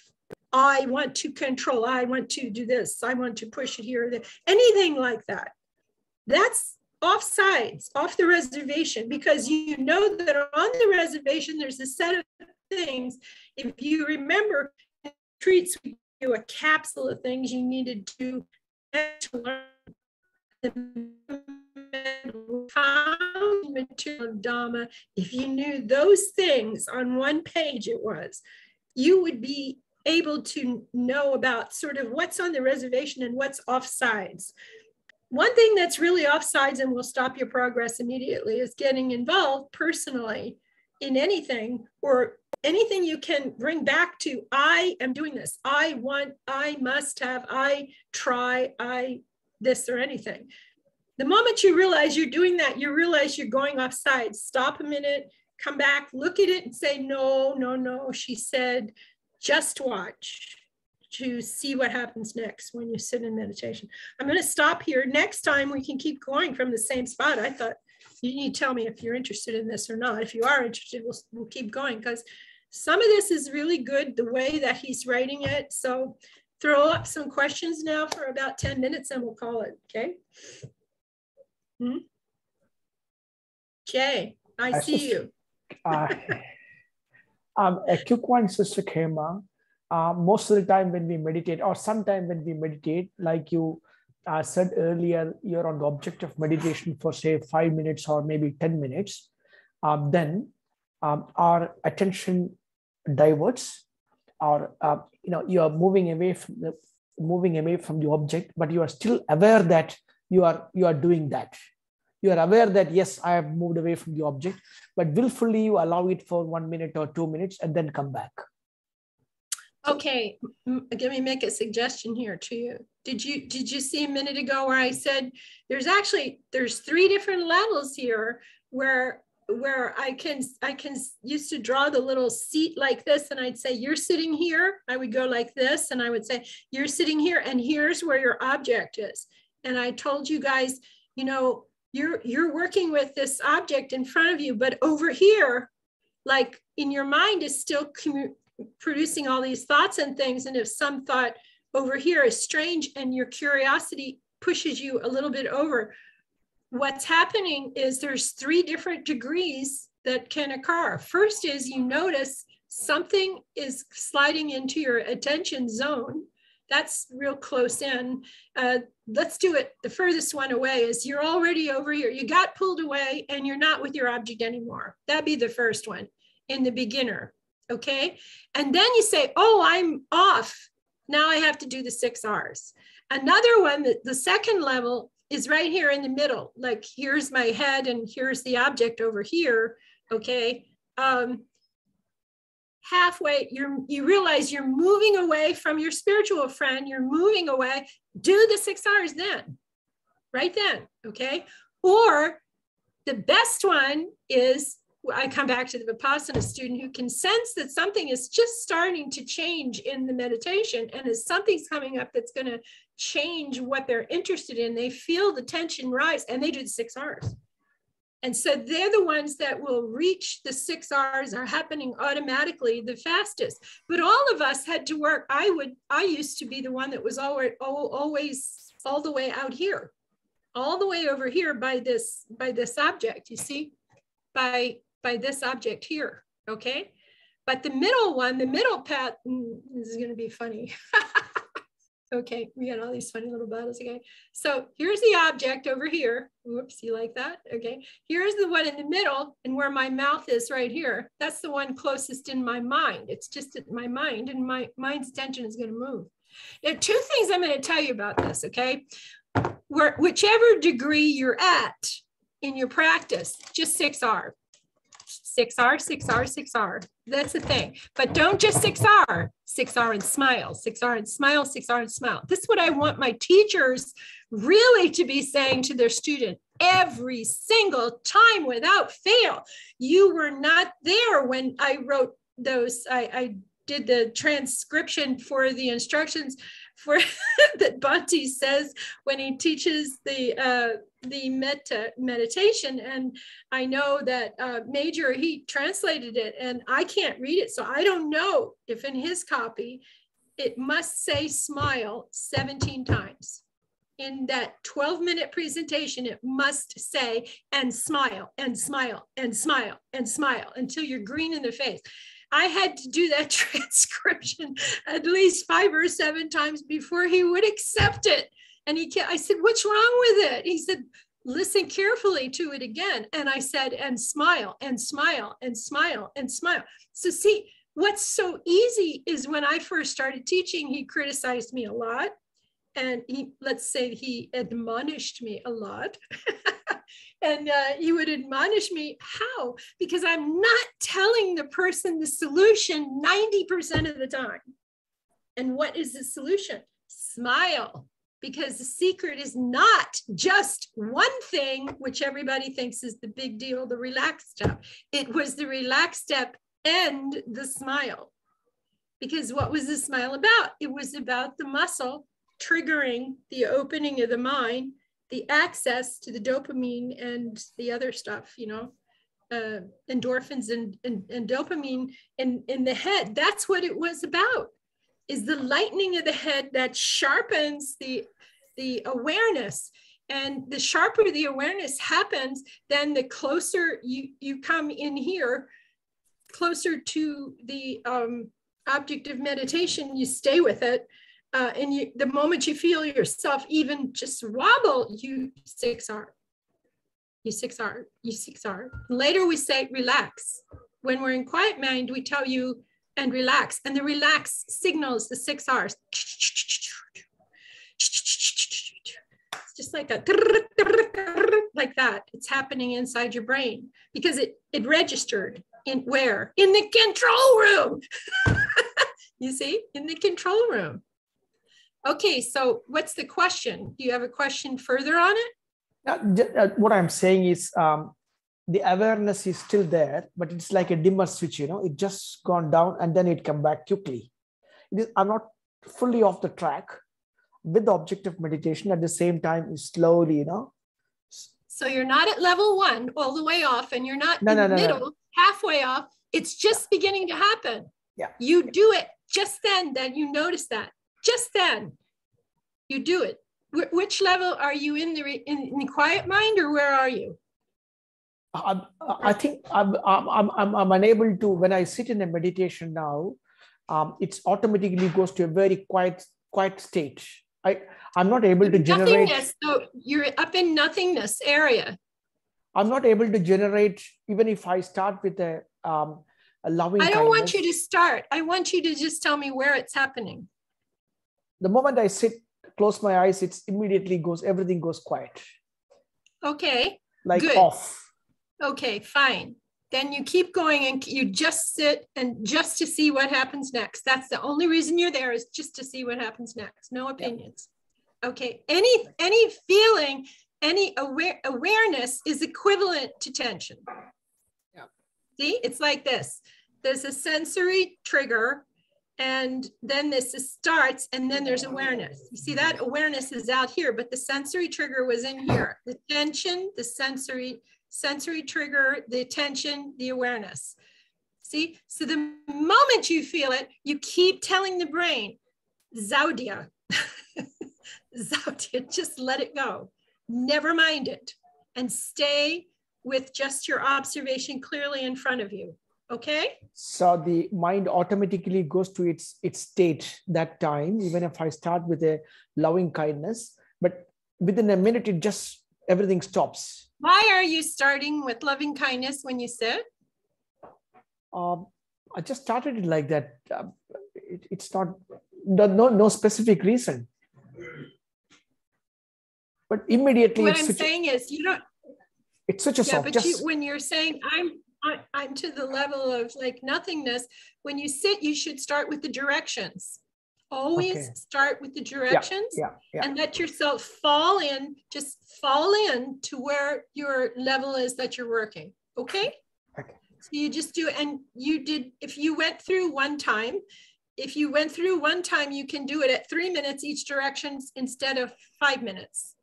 S1: I want to control. I want to do this. I want to push it here. There, anything like that. That's off sides, off the reservation, because you know that on the reservation there's a set of things. If you remember, treats you a capsule of things you needed to, to learn the material Dharma. If you knew those things on one page, it was, you would be able to know about sort of what's on the reservation and what's offsides. One thing that's really offsides and will stop your progress immediately is getting involved personally in anything or anything you can bring back to I am doing this. I want, I must have, I try, I this or anything. The moment you realize you're doing that, you realize you're going offside. Stop a minute, come back, look at it and say, no, no, no. She said, just watch to see what happens next when you sit in meditation. I'm going to stop here. Next time we can keep going from the same spot. I thought you need to tell me if you're interested in this or not. If you are interested, we'll, we'll keep going because some of this is really good the way that he's writing it. So throw up some questions now for about 10 minutes and we'll call it, okay? Hmm? Jay, I, see you.
S2: uh, um, a quick one, Sister Khema. Uh, most of the time when we meditate, or sometime when we meditate, like you uh, said earlier, you're on the object of meditation for say five minutes or maybe 10 minutes, um, then um, our attention diverts or uh, you know you are moving away from the moving away from the object but you are still aware that you are you are doing that. You are aware that yes i have moved away from the object but willfully you allow it for one minute or two minutes and then come back.
S1: Okay let me make a suggestion here to you. Did you did you see a minute ago where i said there's actually there's three different levels here where where I can I can used to draw the little seat like this and I'd say you're sitting here. I would go like this and I would say you're sitting here and here's where your object is. And I told you guys you know you're you're working with this object in front of you but over here like in your mind is still producing all these thoughts and things and if some thought over here is strange and your curiosity pushes you a little bit over what's happening is there's three different degrees that can occur. First is you notice something is sliding into your attention zone. That's real close in. Uh, let's do it. The furthest one away is you're already over here. You got pulled away and you're not with your object anymore. That'd be the first one in the beginner. Okay. And then you say, oh, I'm off. Now I have to do the six R's. Another one, the, the second level is right here in the middle. Like here's my head and here's the object over here, okay? Um, halfway, you're, you realize you're moving away from your spiritual friend, you're moving away, do the six R's then, right then, okay? Or the best one is I come back to the Vipassana student who can sense that something is just starting to change in the meditation and as something's coming up that's going to change what they're interested in, they feel the tension rise and they do the six R's. And so they're the ones that will reach the six R's are happening automatically the fastest. But all of us had to work. I would, I used to be the one that was always, always all the way out here, all the way over here by this, by this object, you see, by by this object here, okay? But the middle one, the middle path, mm, this is gonna be funny. okay, we got all these funny little bottles, okay? So here's the object over here. Whoops, you like that? Okay, here's the one in the middle and where my mouth is right here. That's the one closest in my mind. It's just in my mind and my mind's attention is gonna move. Now, two things I'm gonna tell you about this, okay? Where, whichever degree you're at in your practice, just 6R. 6R, 6R, 6R. That's the thing. But don't just 6R, 6R and smile, 6R and smile, 6R and smile. This is what I want my teachers really to be saying to their student every single time without fail. You were not there when I wrote those, I, I did the transcription for the instructions for that Bhante says when he teaches the uh, the metta meditation. And I know that uh, Major he translated it, and I can't read it, so I don't know if in his copy it must say smile 17 times in that 12 minute presentation, it must say, and smile, and smile, and smile, and smile until you're green in the face. I had to do that transcription at least five or seven times before he would accept it. And he, I said, What's wrong with it? He said, Listen carefully to it again. And I said, And smile, and smile, and smile, and smile. So, see, what's so easy is when I first started teaching, he criticized me a lot. And he, let's say, he admonished me a lot. and uh, he would admonish me how? Because i'm not telling the person the solution 90% of the time. And what is the solution? Smile. Because the secret is not just one thing which everybody thinks is the big deal the relaxed step. It was the relaxed step and the smile. Because what was the smile about? It was about the muscle triggering the opening of the mind the access to the dopamine and the other stuff, you know, uh, endorphins and, and, and dopamine in, in the head. That's what it was about, is the lightening of the head that sharpens the, the awareness. And the sharper the awareness happens, then the closer you, you come in here, closer to the um, object of meditation, you stay with it uh, and you, the moment you feel yourself even just wobble, you 6R. You 6R, you 6R. Later we say relax. When we're in quiet mind, we tell you and relax. And the relax signals the six R's. It's just like a like that. It's happening inside your brain because it it registered in where? In the control room. you see, in the control room. Okay, so what's the question? Do you have a question further on it?
S2: Uh, what I'm saying is um, the awareness is still there, but it's like a dimmer switch, you know, it just gone down and then it come back quickly. It is, I'm not fully off the track with the object of meditation at the same time is slowly, you know.
S1: So you're not at level one all the way off and you're not no, in no, the no, middle, halfway off. It's just yeah. beginning to happen.
S2: Yeah.
S1: You do it just then, then you notice that just then you do it. Wh- which level are you in the, re- in, in the quiet mind or where are you?
S2: I, I think I'm, I'm, I'm, I'm unable to, when I sit in a meditation now, um, it's automatically goes to a very quiet, quiet state. I, I'm not able to generate.
S1: Nothingness. So you're up in nothingness area.
S2: I'm not able to generate, even if I start with a, um, a loving.
S1: I don't kindness. want you to start. I want you to just tell me where it's happening
S2: the moment I sit, close my eyes, it's immediately goes, everything goes quiet.
S1: Okay.
S2: Like Good. off.
S1: Okay, fine. Then you keep going and you just sit and just to see what happens next. That's the only reason you're there is just to see what happens next. No opinions. Yep. Okay. Any any feeling, any aware awareness is equivalent to tension.
S2: Yeah.
S1: See, it's like this. There's a sensory trigger and then this starts and then there's awareness. You see that awareness is out here but the sensory trigger was in here. The tension the sensory sensory trigger the attention the awareness. See? So the moment you feel it you keep telling the brain zaudia. Zaudia just let it go. Never mind it. And stay with just your observation clearly in front of you okay.
S2: So the mind automatically goes to its its state that time even if i start with a loving kindness but within a minute it just everything stops.
S1: Why are you starting with loving kindness when you sit?
S2: Um, i just started it like that. Uh, it, it's not no no specific reason. But immediately
S1: what i'm saying is you don't
S2: it's such a yeah,
S1: but just, you, when you're saying i'm I'm to the level of like nothingness. When you sit, you should start with the directions. Always okay. start with the directions
S2: yeah, yeah, yeah.
S1: and let yourself fall in, just fall in to where your level is that you're working. Okay.
S2: Okay.
S1: So you just do, and you did, if you went through one time, if you went through one time, you can do it at three minutes each direction instead of five minutes.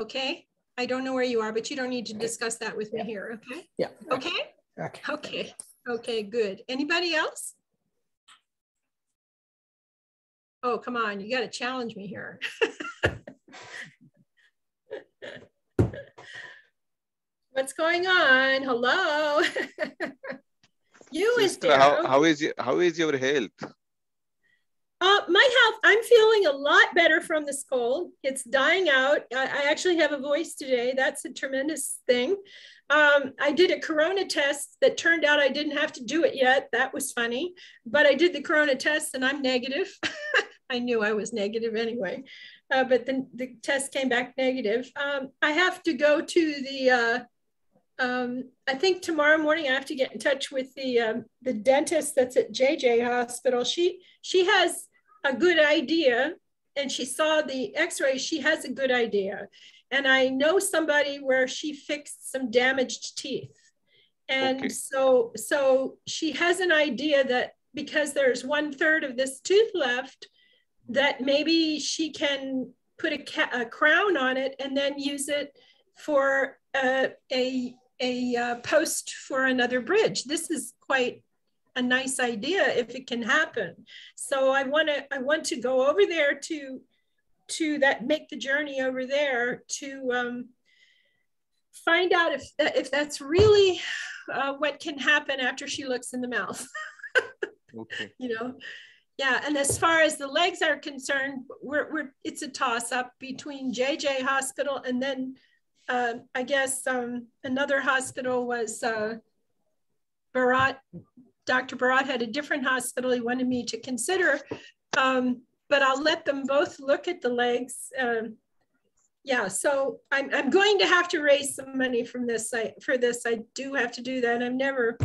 S1: Okay. I don't know where you are, but you don't need to discuss that with me here. Okay.
S2: Yeah.
S1: Okay.
S2: Okay.
S1: Okay. Okay, good. Anybody else? Oh, come on. You got to challenge me here. What's going on? Hello. you
S3: Sister,
S1: is there.
S3: How, how is your, how is your health?
S1: Uh, my health, I'm feeling a lot better from this cold. It's dying out. I, I actually have a voice today. That's a tremendous thing. Um, I did a corona test that turned out I didn't have to do it yet. That was funny. But I did the corona test and I'm negative. I knew I was negative anyway. Uh, but then the test came back negative. Um, I have to go to the, uh, um, I think tomorrow morning I have to get in touch with the um, the dentist that's at JJ Hospital. She she has a good idea, and she saw the X-ray. She has a good idea, and I know somebody where she fixed some damaged teeth, and
S3: Okay.
S1: so so she has an idea that because there's one third of this tooth left, that maybe she can put a, a crown on it and then use it for uh, a a uh, post for another bridge. This is quite a nice idea if it can happen. So I want to I want to go over there to to that make the journey over there to um, find out if that, if that's really uh, what can happen after she looks in the mouth.
S3: Okay.
S1: you know yeah and as far as the legs are concerned we're, we're it's a toss up between jj hospital and then uh, i guess um, another hospital was uh, barat dr barat had a different hospital he wanted me to consider um, but i'll let them both look at the legs um, yeah so I'm, I'm going to have to raise some money from this I, for this i do have to do that i've never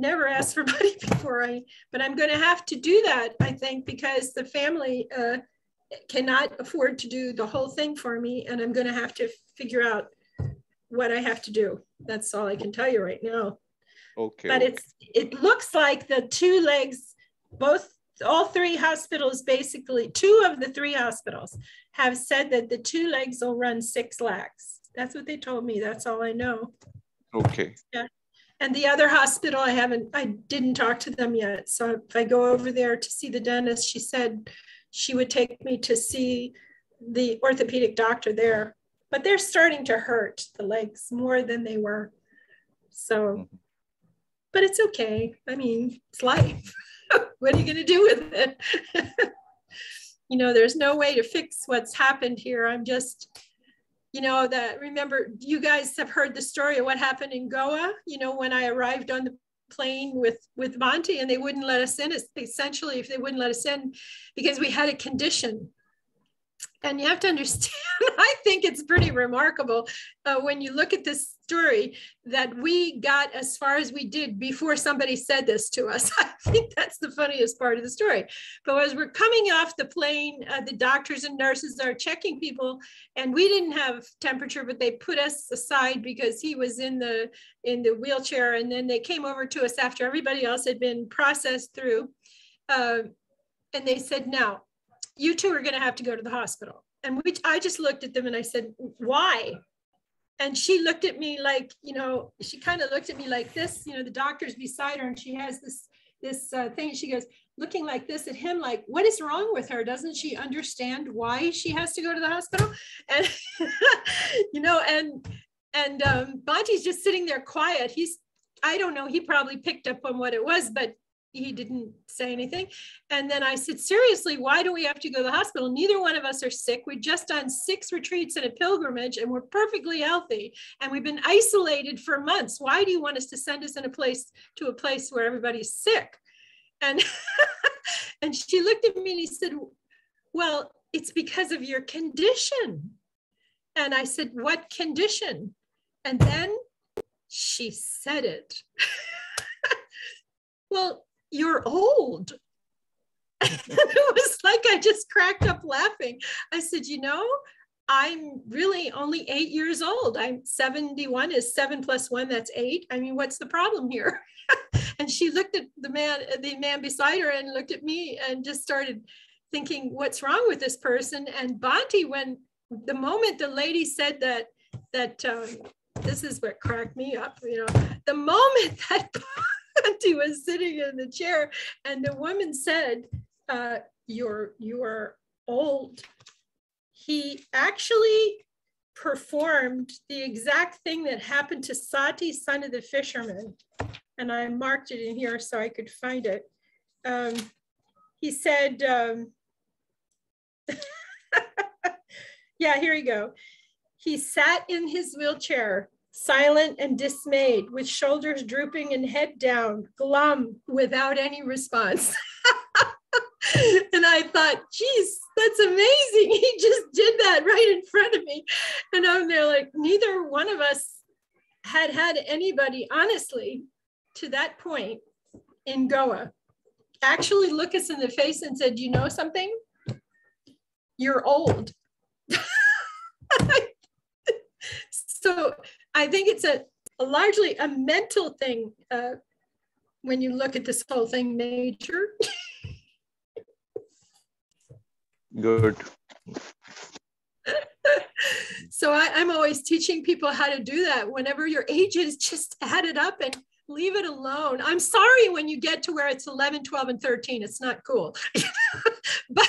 S1: never asked for money before I, but I'm going to have to do that, I think, because the family uh, cannot afford to do the whole thing for me. And I'm going to have to figure out what I have to do. That's all I can tell you right now.
S3: Okay.
S1: But it's, it looks like the two legs, both, all three hospitals, basically, two of the three hospitals have said that the two legs will run six lakhs. That's what they told me. That's all I know.
S3: Okay. Yeah.
S1: And the other hospital, I haven't, I didn't talk to them yet. So if I go over there to see the dentist, she said she would take me to see the orthopedic doctor there. But they're starting to hurt the legs more than they were. So,
S3: Mhm.
S1: but it's okay. I mean, it's life. what are you going to do with it? you know, there's no way to fix what's happened here. I'm just, you know, that remember you guys have heard the story of what happened in Goa, you know, when I arrived on the plane with with Bhante and they wouldn't let us in. Essentially if they wouldn't let us in because we had a condition. And you have to understand, I think it's pretty remarkable uh, when you look at this story that we got as far as we did before somebody said this to us. I think that's the funniest part of the story. But as we're coming off the plane, uh, the doctors and nurses are checking people and we didn't have temperature but they put us aside because he was in the in the wheelchair and then they came over to us after everybody else had been processed through uh, and they said now you two are going to have to go to the hospital and we i just looked at them and i said why and she looked at me like you know she kind of looked at me like this you know the doctor's beside her and she has this this uh, thing. She goes looking like this at him like what is wrong with her? Doesn't she understand why she has to go to the hospital? And you know and and um Bhante's just sitting there quiet. He's i don't know he probably picked up on what it was but he didn't say anything. And then i said seriously why do we have to go to the hospital? Neither one of us are sick. We've just done six retreats and a pilgrimage and we're perfectly healthy and we've been isolated for months. Why do you want us to send us in a place to a place where everybody's sick? And and she looked at me and he said well it's because of your condition. And i said what condition? And then she said it. Well you're old. It was like i just cracked up laughing. I said you know i'm really only eight years old. I'm 71 is seven plus one that's eight. I mean what's the problem here? And she looked at the man the man beside her and looked at me and just started thinking what's wrong with this person? And Bhante when the moment the lady said that that um, this is what cracked me up you know the moment that Bhante was sitting in the chair and the woman said uh, you're you're old he actually performed the exact thing that happened to Sati, son of the fisherman. And I marked it in here so I could find it. Um, he said, um, yeah, here we go. He sat in his wheelchair, silent and dismayed, with shoulders drooping and head down, glum, without any response. and I thought, geez, that's amazing. He just did that right in front of me. And I'm there like, neither one of us had had anybody, honestly, to that point in Goa, actually look us in the face and said, you know something? You're old. so I think it's a, a largely a mental thing uh, when you look at this whole thing, nature.
S3: Good.
S1: so I, I'm always teaching people how to do that. Whenever your age is, just add it up and leave it alone. I'm sorry when you get to where it's 11, 12, and 13. It's not cool. but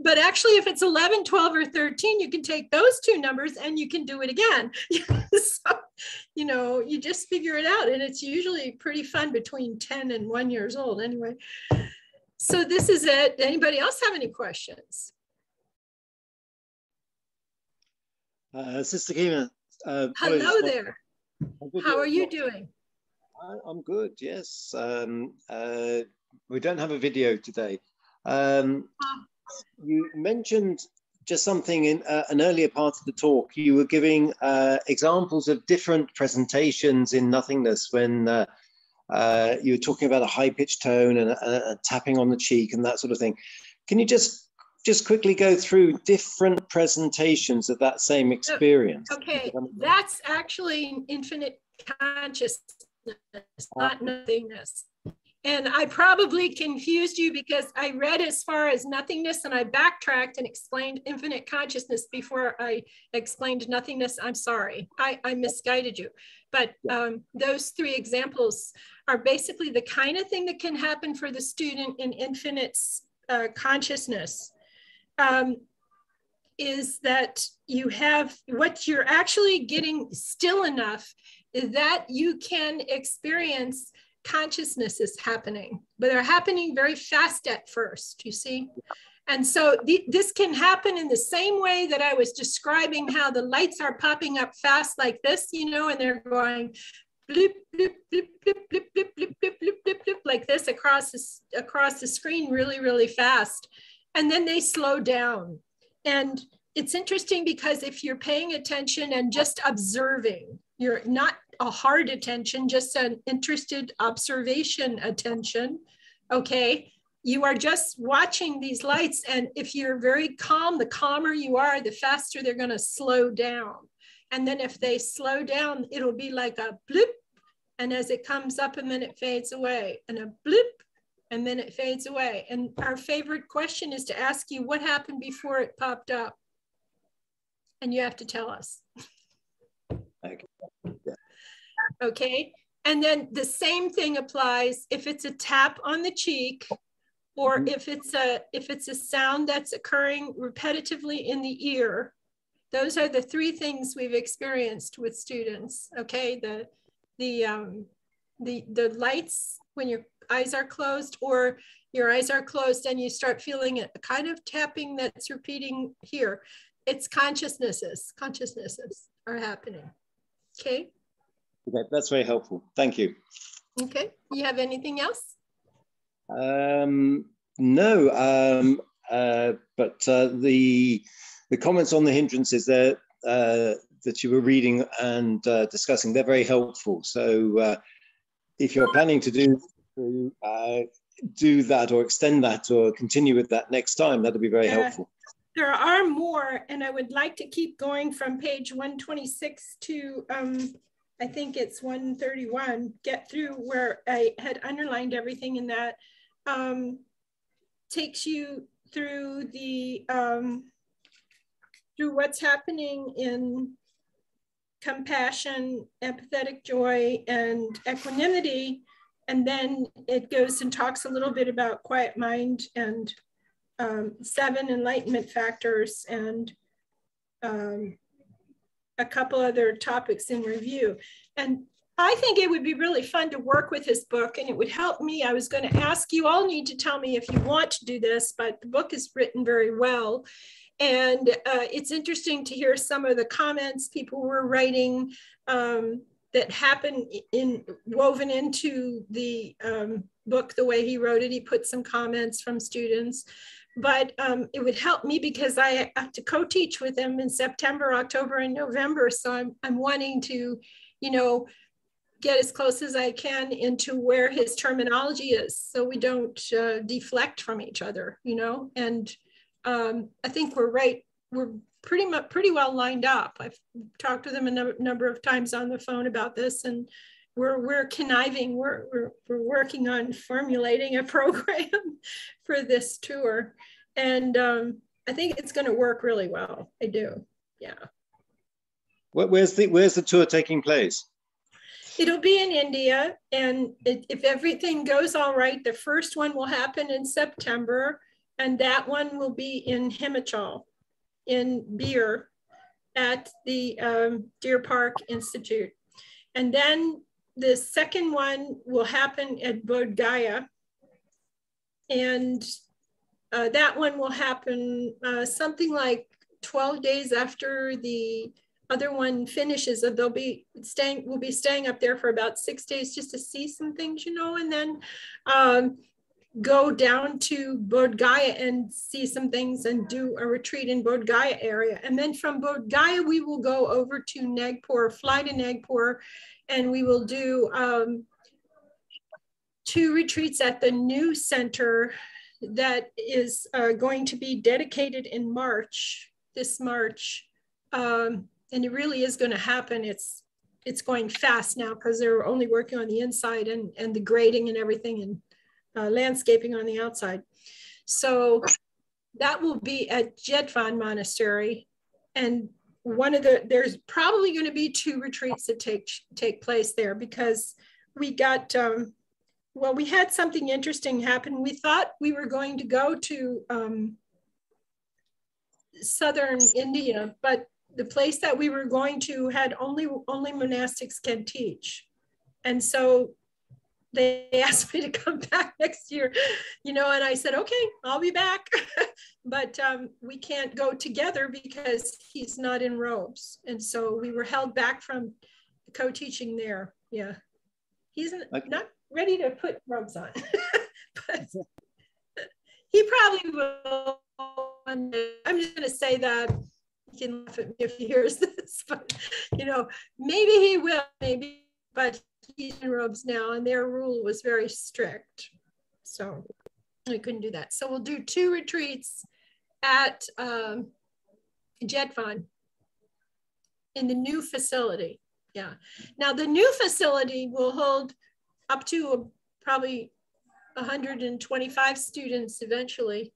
S1: but actually, if it's 11, 12, or 13, you can take those two numbers and you can do it again. so, you know, you just figure it out. And it's usually pretty fun between 10 and one years old anyway. So this is it. Anybody else have any questions?
S4: Uh, Sister Khema. Uh,
S1: Hello there. How are you doing?
S4: I'm good, yes. Um, uh, we don't have a video today. Um, you mentioned just something in uh, an earlier part of the talk. You were giving uh, examples of different presentations in nothingness when uh, uh, you were talking about a high pitched tone and a, a, tapping on the cheek and that sort of thing. Can you just just quickly go through different presentations of that same experience?
S1: Okay, that's actually infinite consciousness, not nothingness. And I probably confused you because I read as far as nothingness and I backtracked and explained infinite consciousness before I explained nothingness. I'm sorry, I, I misguided you. But um, those three examples are basically the kind of thing that can happen for the student in infinite uh, consciousness. Um, is that you have what you're actually getting still enough that you can experience consciousness is happening, but they're happening very fast at first, you see? And so th this can happen in the same way that I was describing how the lights are popping up fast like this, you know, and they're going blip, blip, blip, blip, blip, blip, blip, blip, blip, blip, blip, like this across, this, across the screen really, really fast. And then they slow down. And it's interesting because if you're paying attention and just observing, you're not a hard attention, just an interested observation attention, okay? You are just watching these lights. And if you're very calm, the calmer you are, the faster they're gonna slow down. And then if they slow down, it'll be like a blip. And as it comes up and then it fades away and a blip and then it fades away. And our favorite question is to ask you what happened before it popped up. And you have to tell us.
S4: Okay.
S1: Okay. And then the same thing applies if it's a tap on the cheek or mm -hmm. if it's a if it's a sound that's occurring repetitively in the ear. Those are the three things we've experienced with students. Okay. The the um the the lights when your eyes are closed or your eyes are closed and you start feeling a kind of tapping that's repeating here. It's consciousnesses, consciousnesses are happening. Okay.
S4: Okay, that's very helpful. Thank you.
S1: Okay. You have anything else?
S4: Um, no, um, uh, but uh, the the comments on the hindrances there uh, that you were reading and uh, discussing, they're very helpful. So uh, if you're planning to do to, uh, do that or extend that or continue with that next time, that'll be very helpful.
S1: There are more, and I would like to keep going from page 126 to um, I think it's 131, get through where I had underlined everything in that, um, takes you through the, um, through what's happening in compassion, empathetic joy, and equanimity. And then it goes and talks a little bit about quiet mind and um, seven enlightenment factors and um, a couple other topics in review. And I think it would be really fun to work with his book and it would help me. I was going to ask you all need to tell me if you want to do this, but the book is written very well. And uh, it's interesting to hear some of the comments people were writing um, that happen in woven into the um, book the way he wrote it. He put some comments from students but um, it would help me because I have to co-teach with him in September, October, and November. So I'm, I'm wanting to, you know, get as close as I can into where his terminology is so we don't uh, deflect from each other, you know, and um, I think we're right. We're pretty much pretty well lined up. I've talked to them a number, number of times on the phone about this and we're, we're conniving, we're, we're, we're working on formulating a program for this tour. And um, I think it's going to work really well. I do. Yeah.
S4: Where's the, where's the tour taking place?
S1: It'll be in India. And it, if everything goes all right, the first one will happen in September. And that one will be in Himachal, in Bir, at the um, Deer Park Institute. And then the second one will happen at Bodh Gaya. And uh, that one will happen uh, something like 12 days after the other one finishes. They'll be staying, we'll be staying up there for about six days just to see some things, you know, and then um, go down to Bodh Gaya and see some things and do a retreat in Bodh Gaya area. And then from Bodh Gaya, we will go over to Nagpur, fly to Nagpur and we will do um, two retreats at the new center that is uh, going to be dedicated in March, this March. Um, and it really is going to happen. It's it's going fast now because they're only working on the inside and, and the grading and everything and uh, landscaping on the outside. So that will be at Jetvan Monastery. And one of the there's probably going to be two retreats that take take place there because we got um, well we had something interesting happen we thought we were going to go to um, southern india but the place that we were going to had only only monastics can teach and so they asked me to come back next year, you know, and I said, okay, I'll be back. but um, we can't go together because he's not in robes. And so we were held back from co-teaching there. Yeah. He's okay. not ready to put robes on, but he probably will. I'm just going to say that he can laugh at me if he hears this, but you know, maybe he will, maybe, but he's in robes now, and their rule was very strict. So we couldn't do that. So we'll do two retreats at um, Jetvan in the new facility. Yeah. Now the new facility will hold up to probably 125 students eventually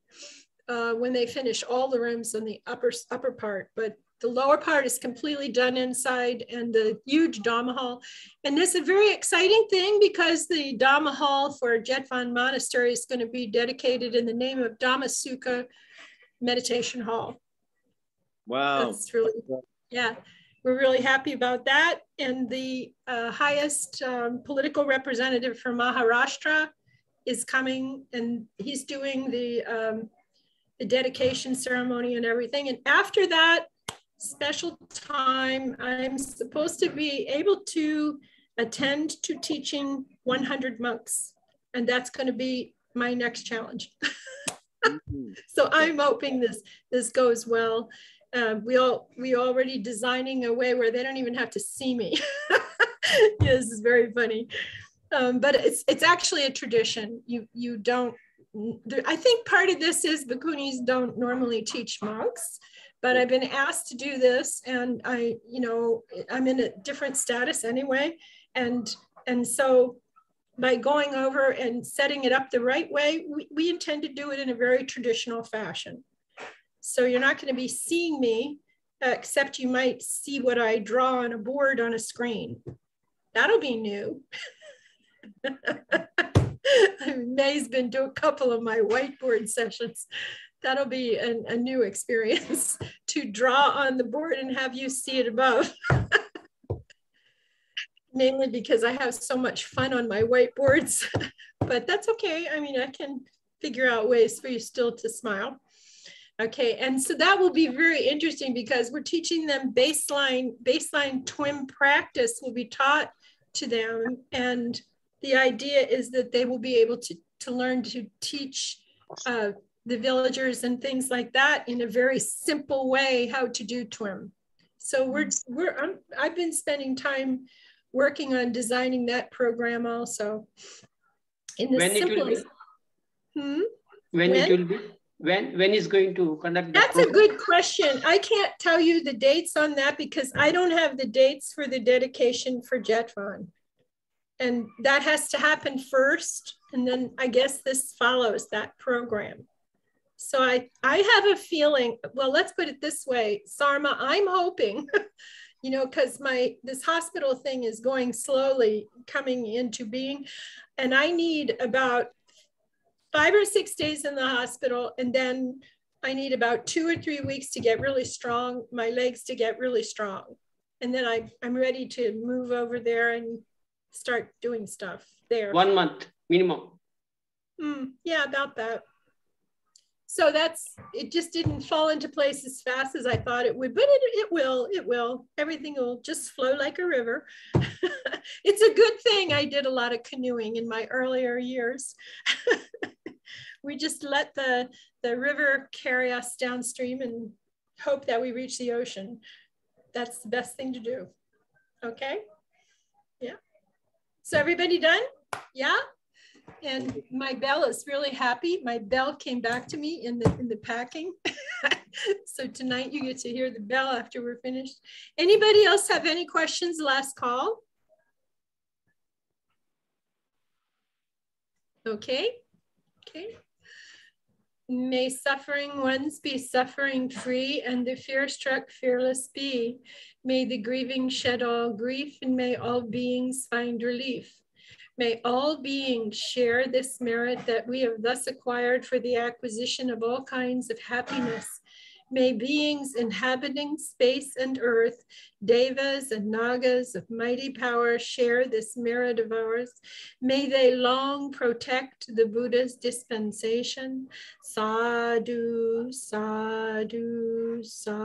S1: uh, when they finish all the rooms on the upper upper part. But the lower part is completely done inside and the huge Dhamma hall. And this is a very exciting thing because the Dhamma hall for Jetvan Monastery is going to be dedicated in the name of Dhamma Sukha Meditation Hall.
S4: Wow.
S1: That's really, yeah, we're really happy about that. And the uh, highest um, political representative from Maharashtra is coming and he's doing the, um, the dedication ceremony and everything. And after that, special time. I'm supposed to be able to attend to teaching 100 monks, and that's going to be my next challenge. So I'm hoping this this goes well. Uh, we all we already designing a way where they don't even have to see me. yeah, this is very funny, um, but it's it's actually a tradition. You you don't. I think part of this is Bhikkhunis don't normally teach monks but I've been asked to do this and I, you know, I'm in a different status anyway. And, and so by going over and setting it up the right way, we, we intend to do it in a very traditional fashion. So you're not going to be seeing me, except you might see what I draw on a board on a screen. That'll be new. May's been to a couple of my whiteboard sessions that'll be a, a new experience to draw on the board and have you see it above. Mainly because I have so much fun on my whiteboards, but that's okay. I mean, I can figure out ways for you still to smile. Okay, and so that will be very interesting because we're teaching them baseline, baseline TWIM practice will be taught to them. And the idea is that they will be able to, to learn to teach uh, the villagers and things like that in a very simple way how to do TWIM. So we're, we're I'm, I've been spending time working on designing that program also.
S5: In the when simplest,
S1: hmm?
S5: when, when, it will be? When, when is going to conduct
S1: That's a good question. I can't tell you the dates on that because I don't have the dates for the dedication for Jetvan, And that has to happen first. And then I guess this follows that program. So I, I have a feeling, well, let's put it this way, Sarma, I'm hoping, you know, because my this hospital thing is going slowly coming into being. And I need about five or six days in the hospital. And then I need about two or three weeks to get really strong, my legs to get really strong. And then I, I'm ready to move over there and start doing stuff there.
S5: One month minimum.
S1: Mm, yeah, about that so that's it just didn't fall into place as fast as I thought it would, but it, it will, it will. Everything will just flow like a river. it's a good thing I did a lot of canoeing in my earlier years. we just let the, the river carry us downstream and hope that we reach the ocean. That's the best thing to do. Okay? Yeah. So everybody done? Yeah? And my bell is really happy. My bell came back to me in the in the packing. so tonight you get to hear the bell after we're finished. Anybody else have any questions? Last call. Okay. Okay. May suffering ones be suffering free and the fear struck fearless be. May the grieving shed all grief and may all beings find relief. May all beings share this merit that we have thus acquired for the acquisition of all kinds of happiness. May beings inhabiting space and earth, devas and nagas of mighty power share this merit of ours. May they long protect the Buddha's dispensation. Sadhu, sadhu, sadhu.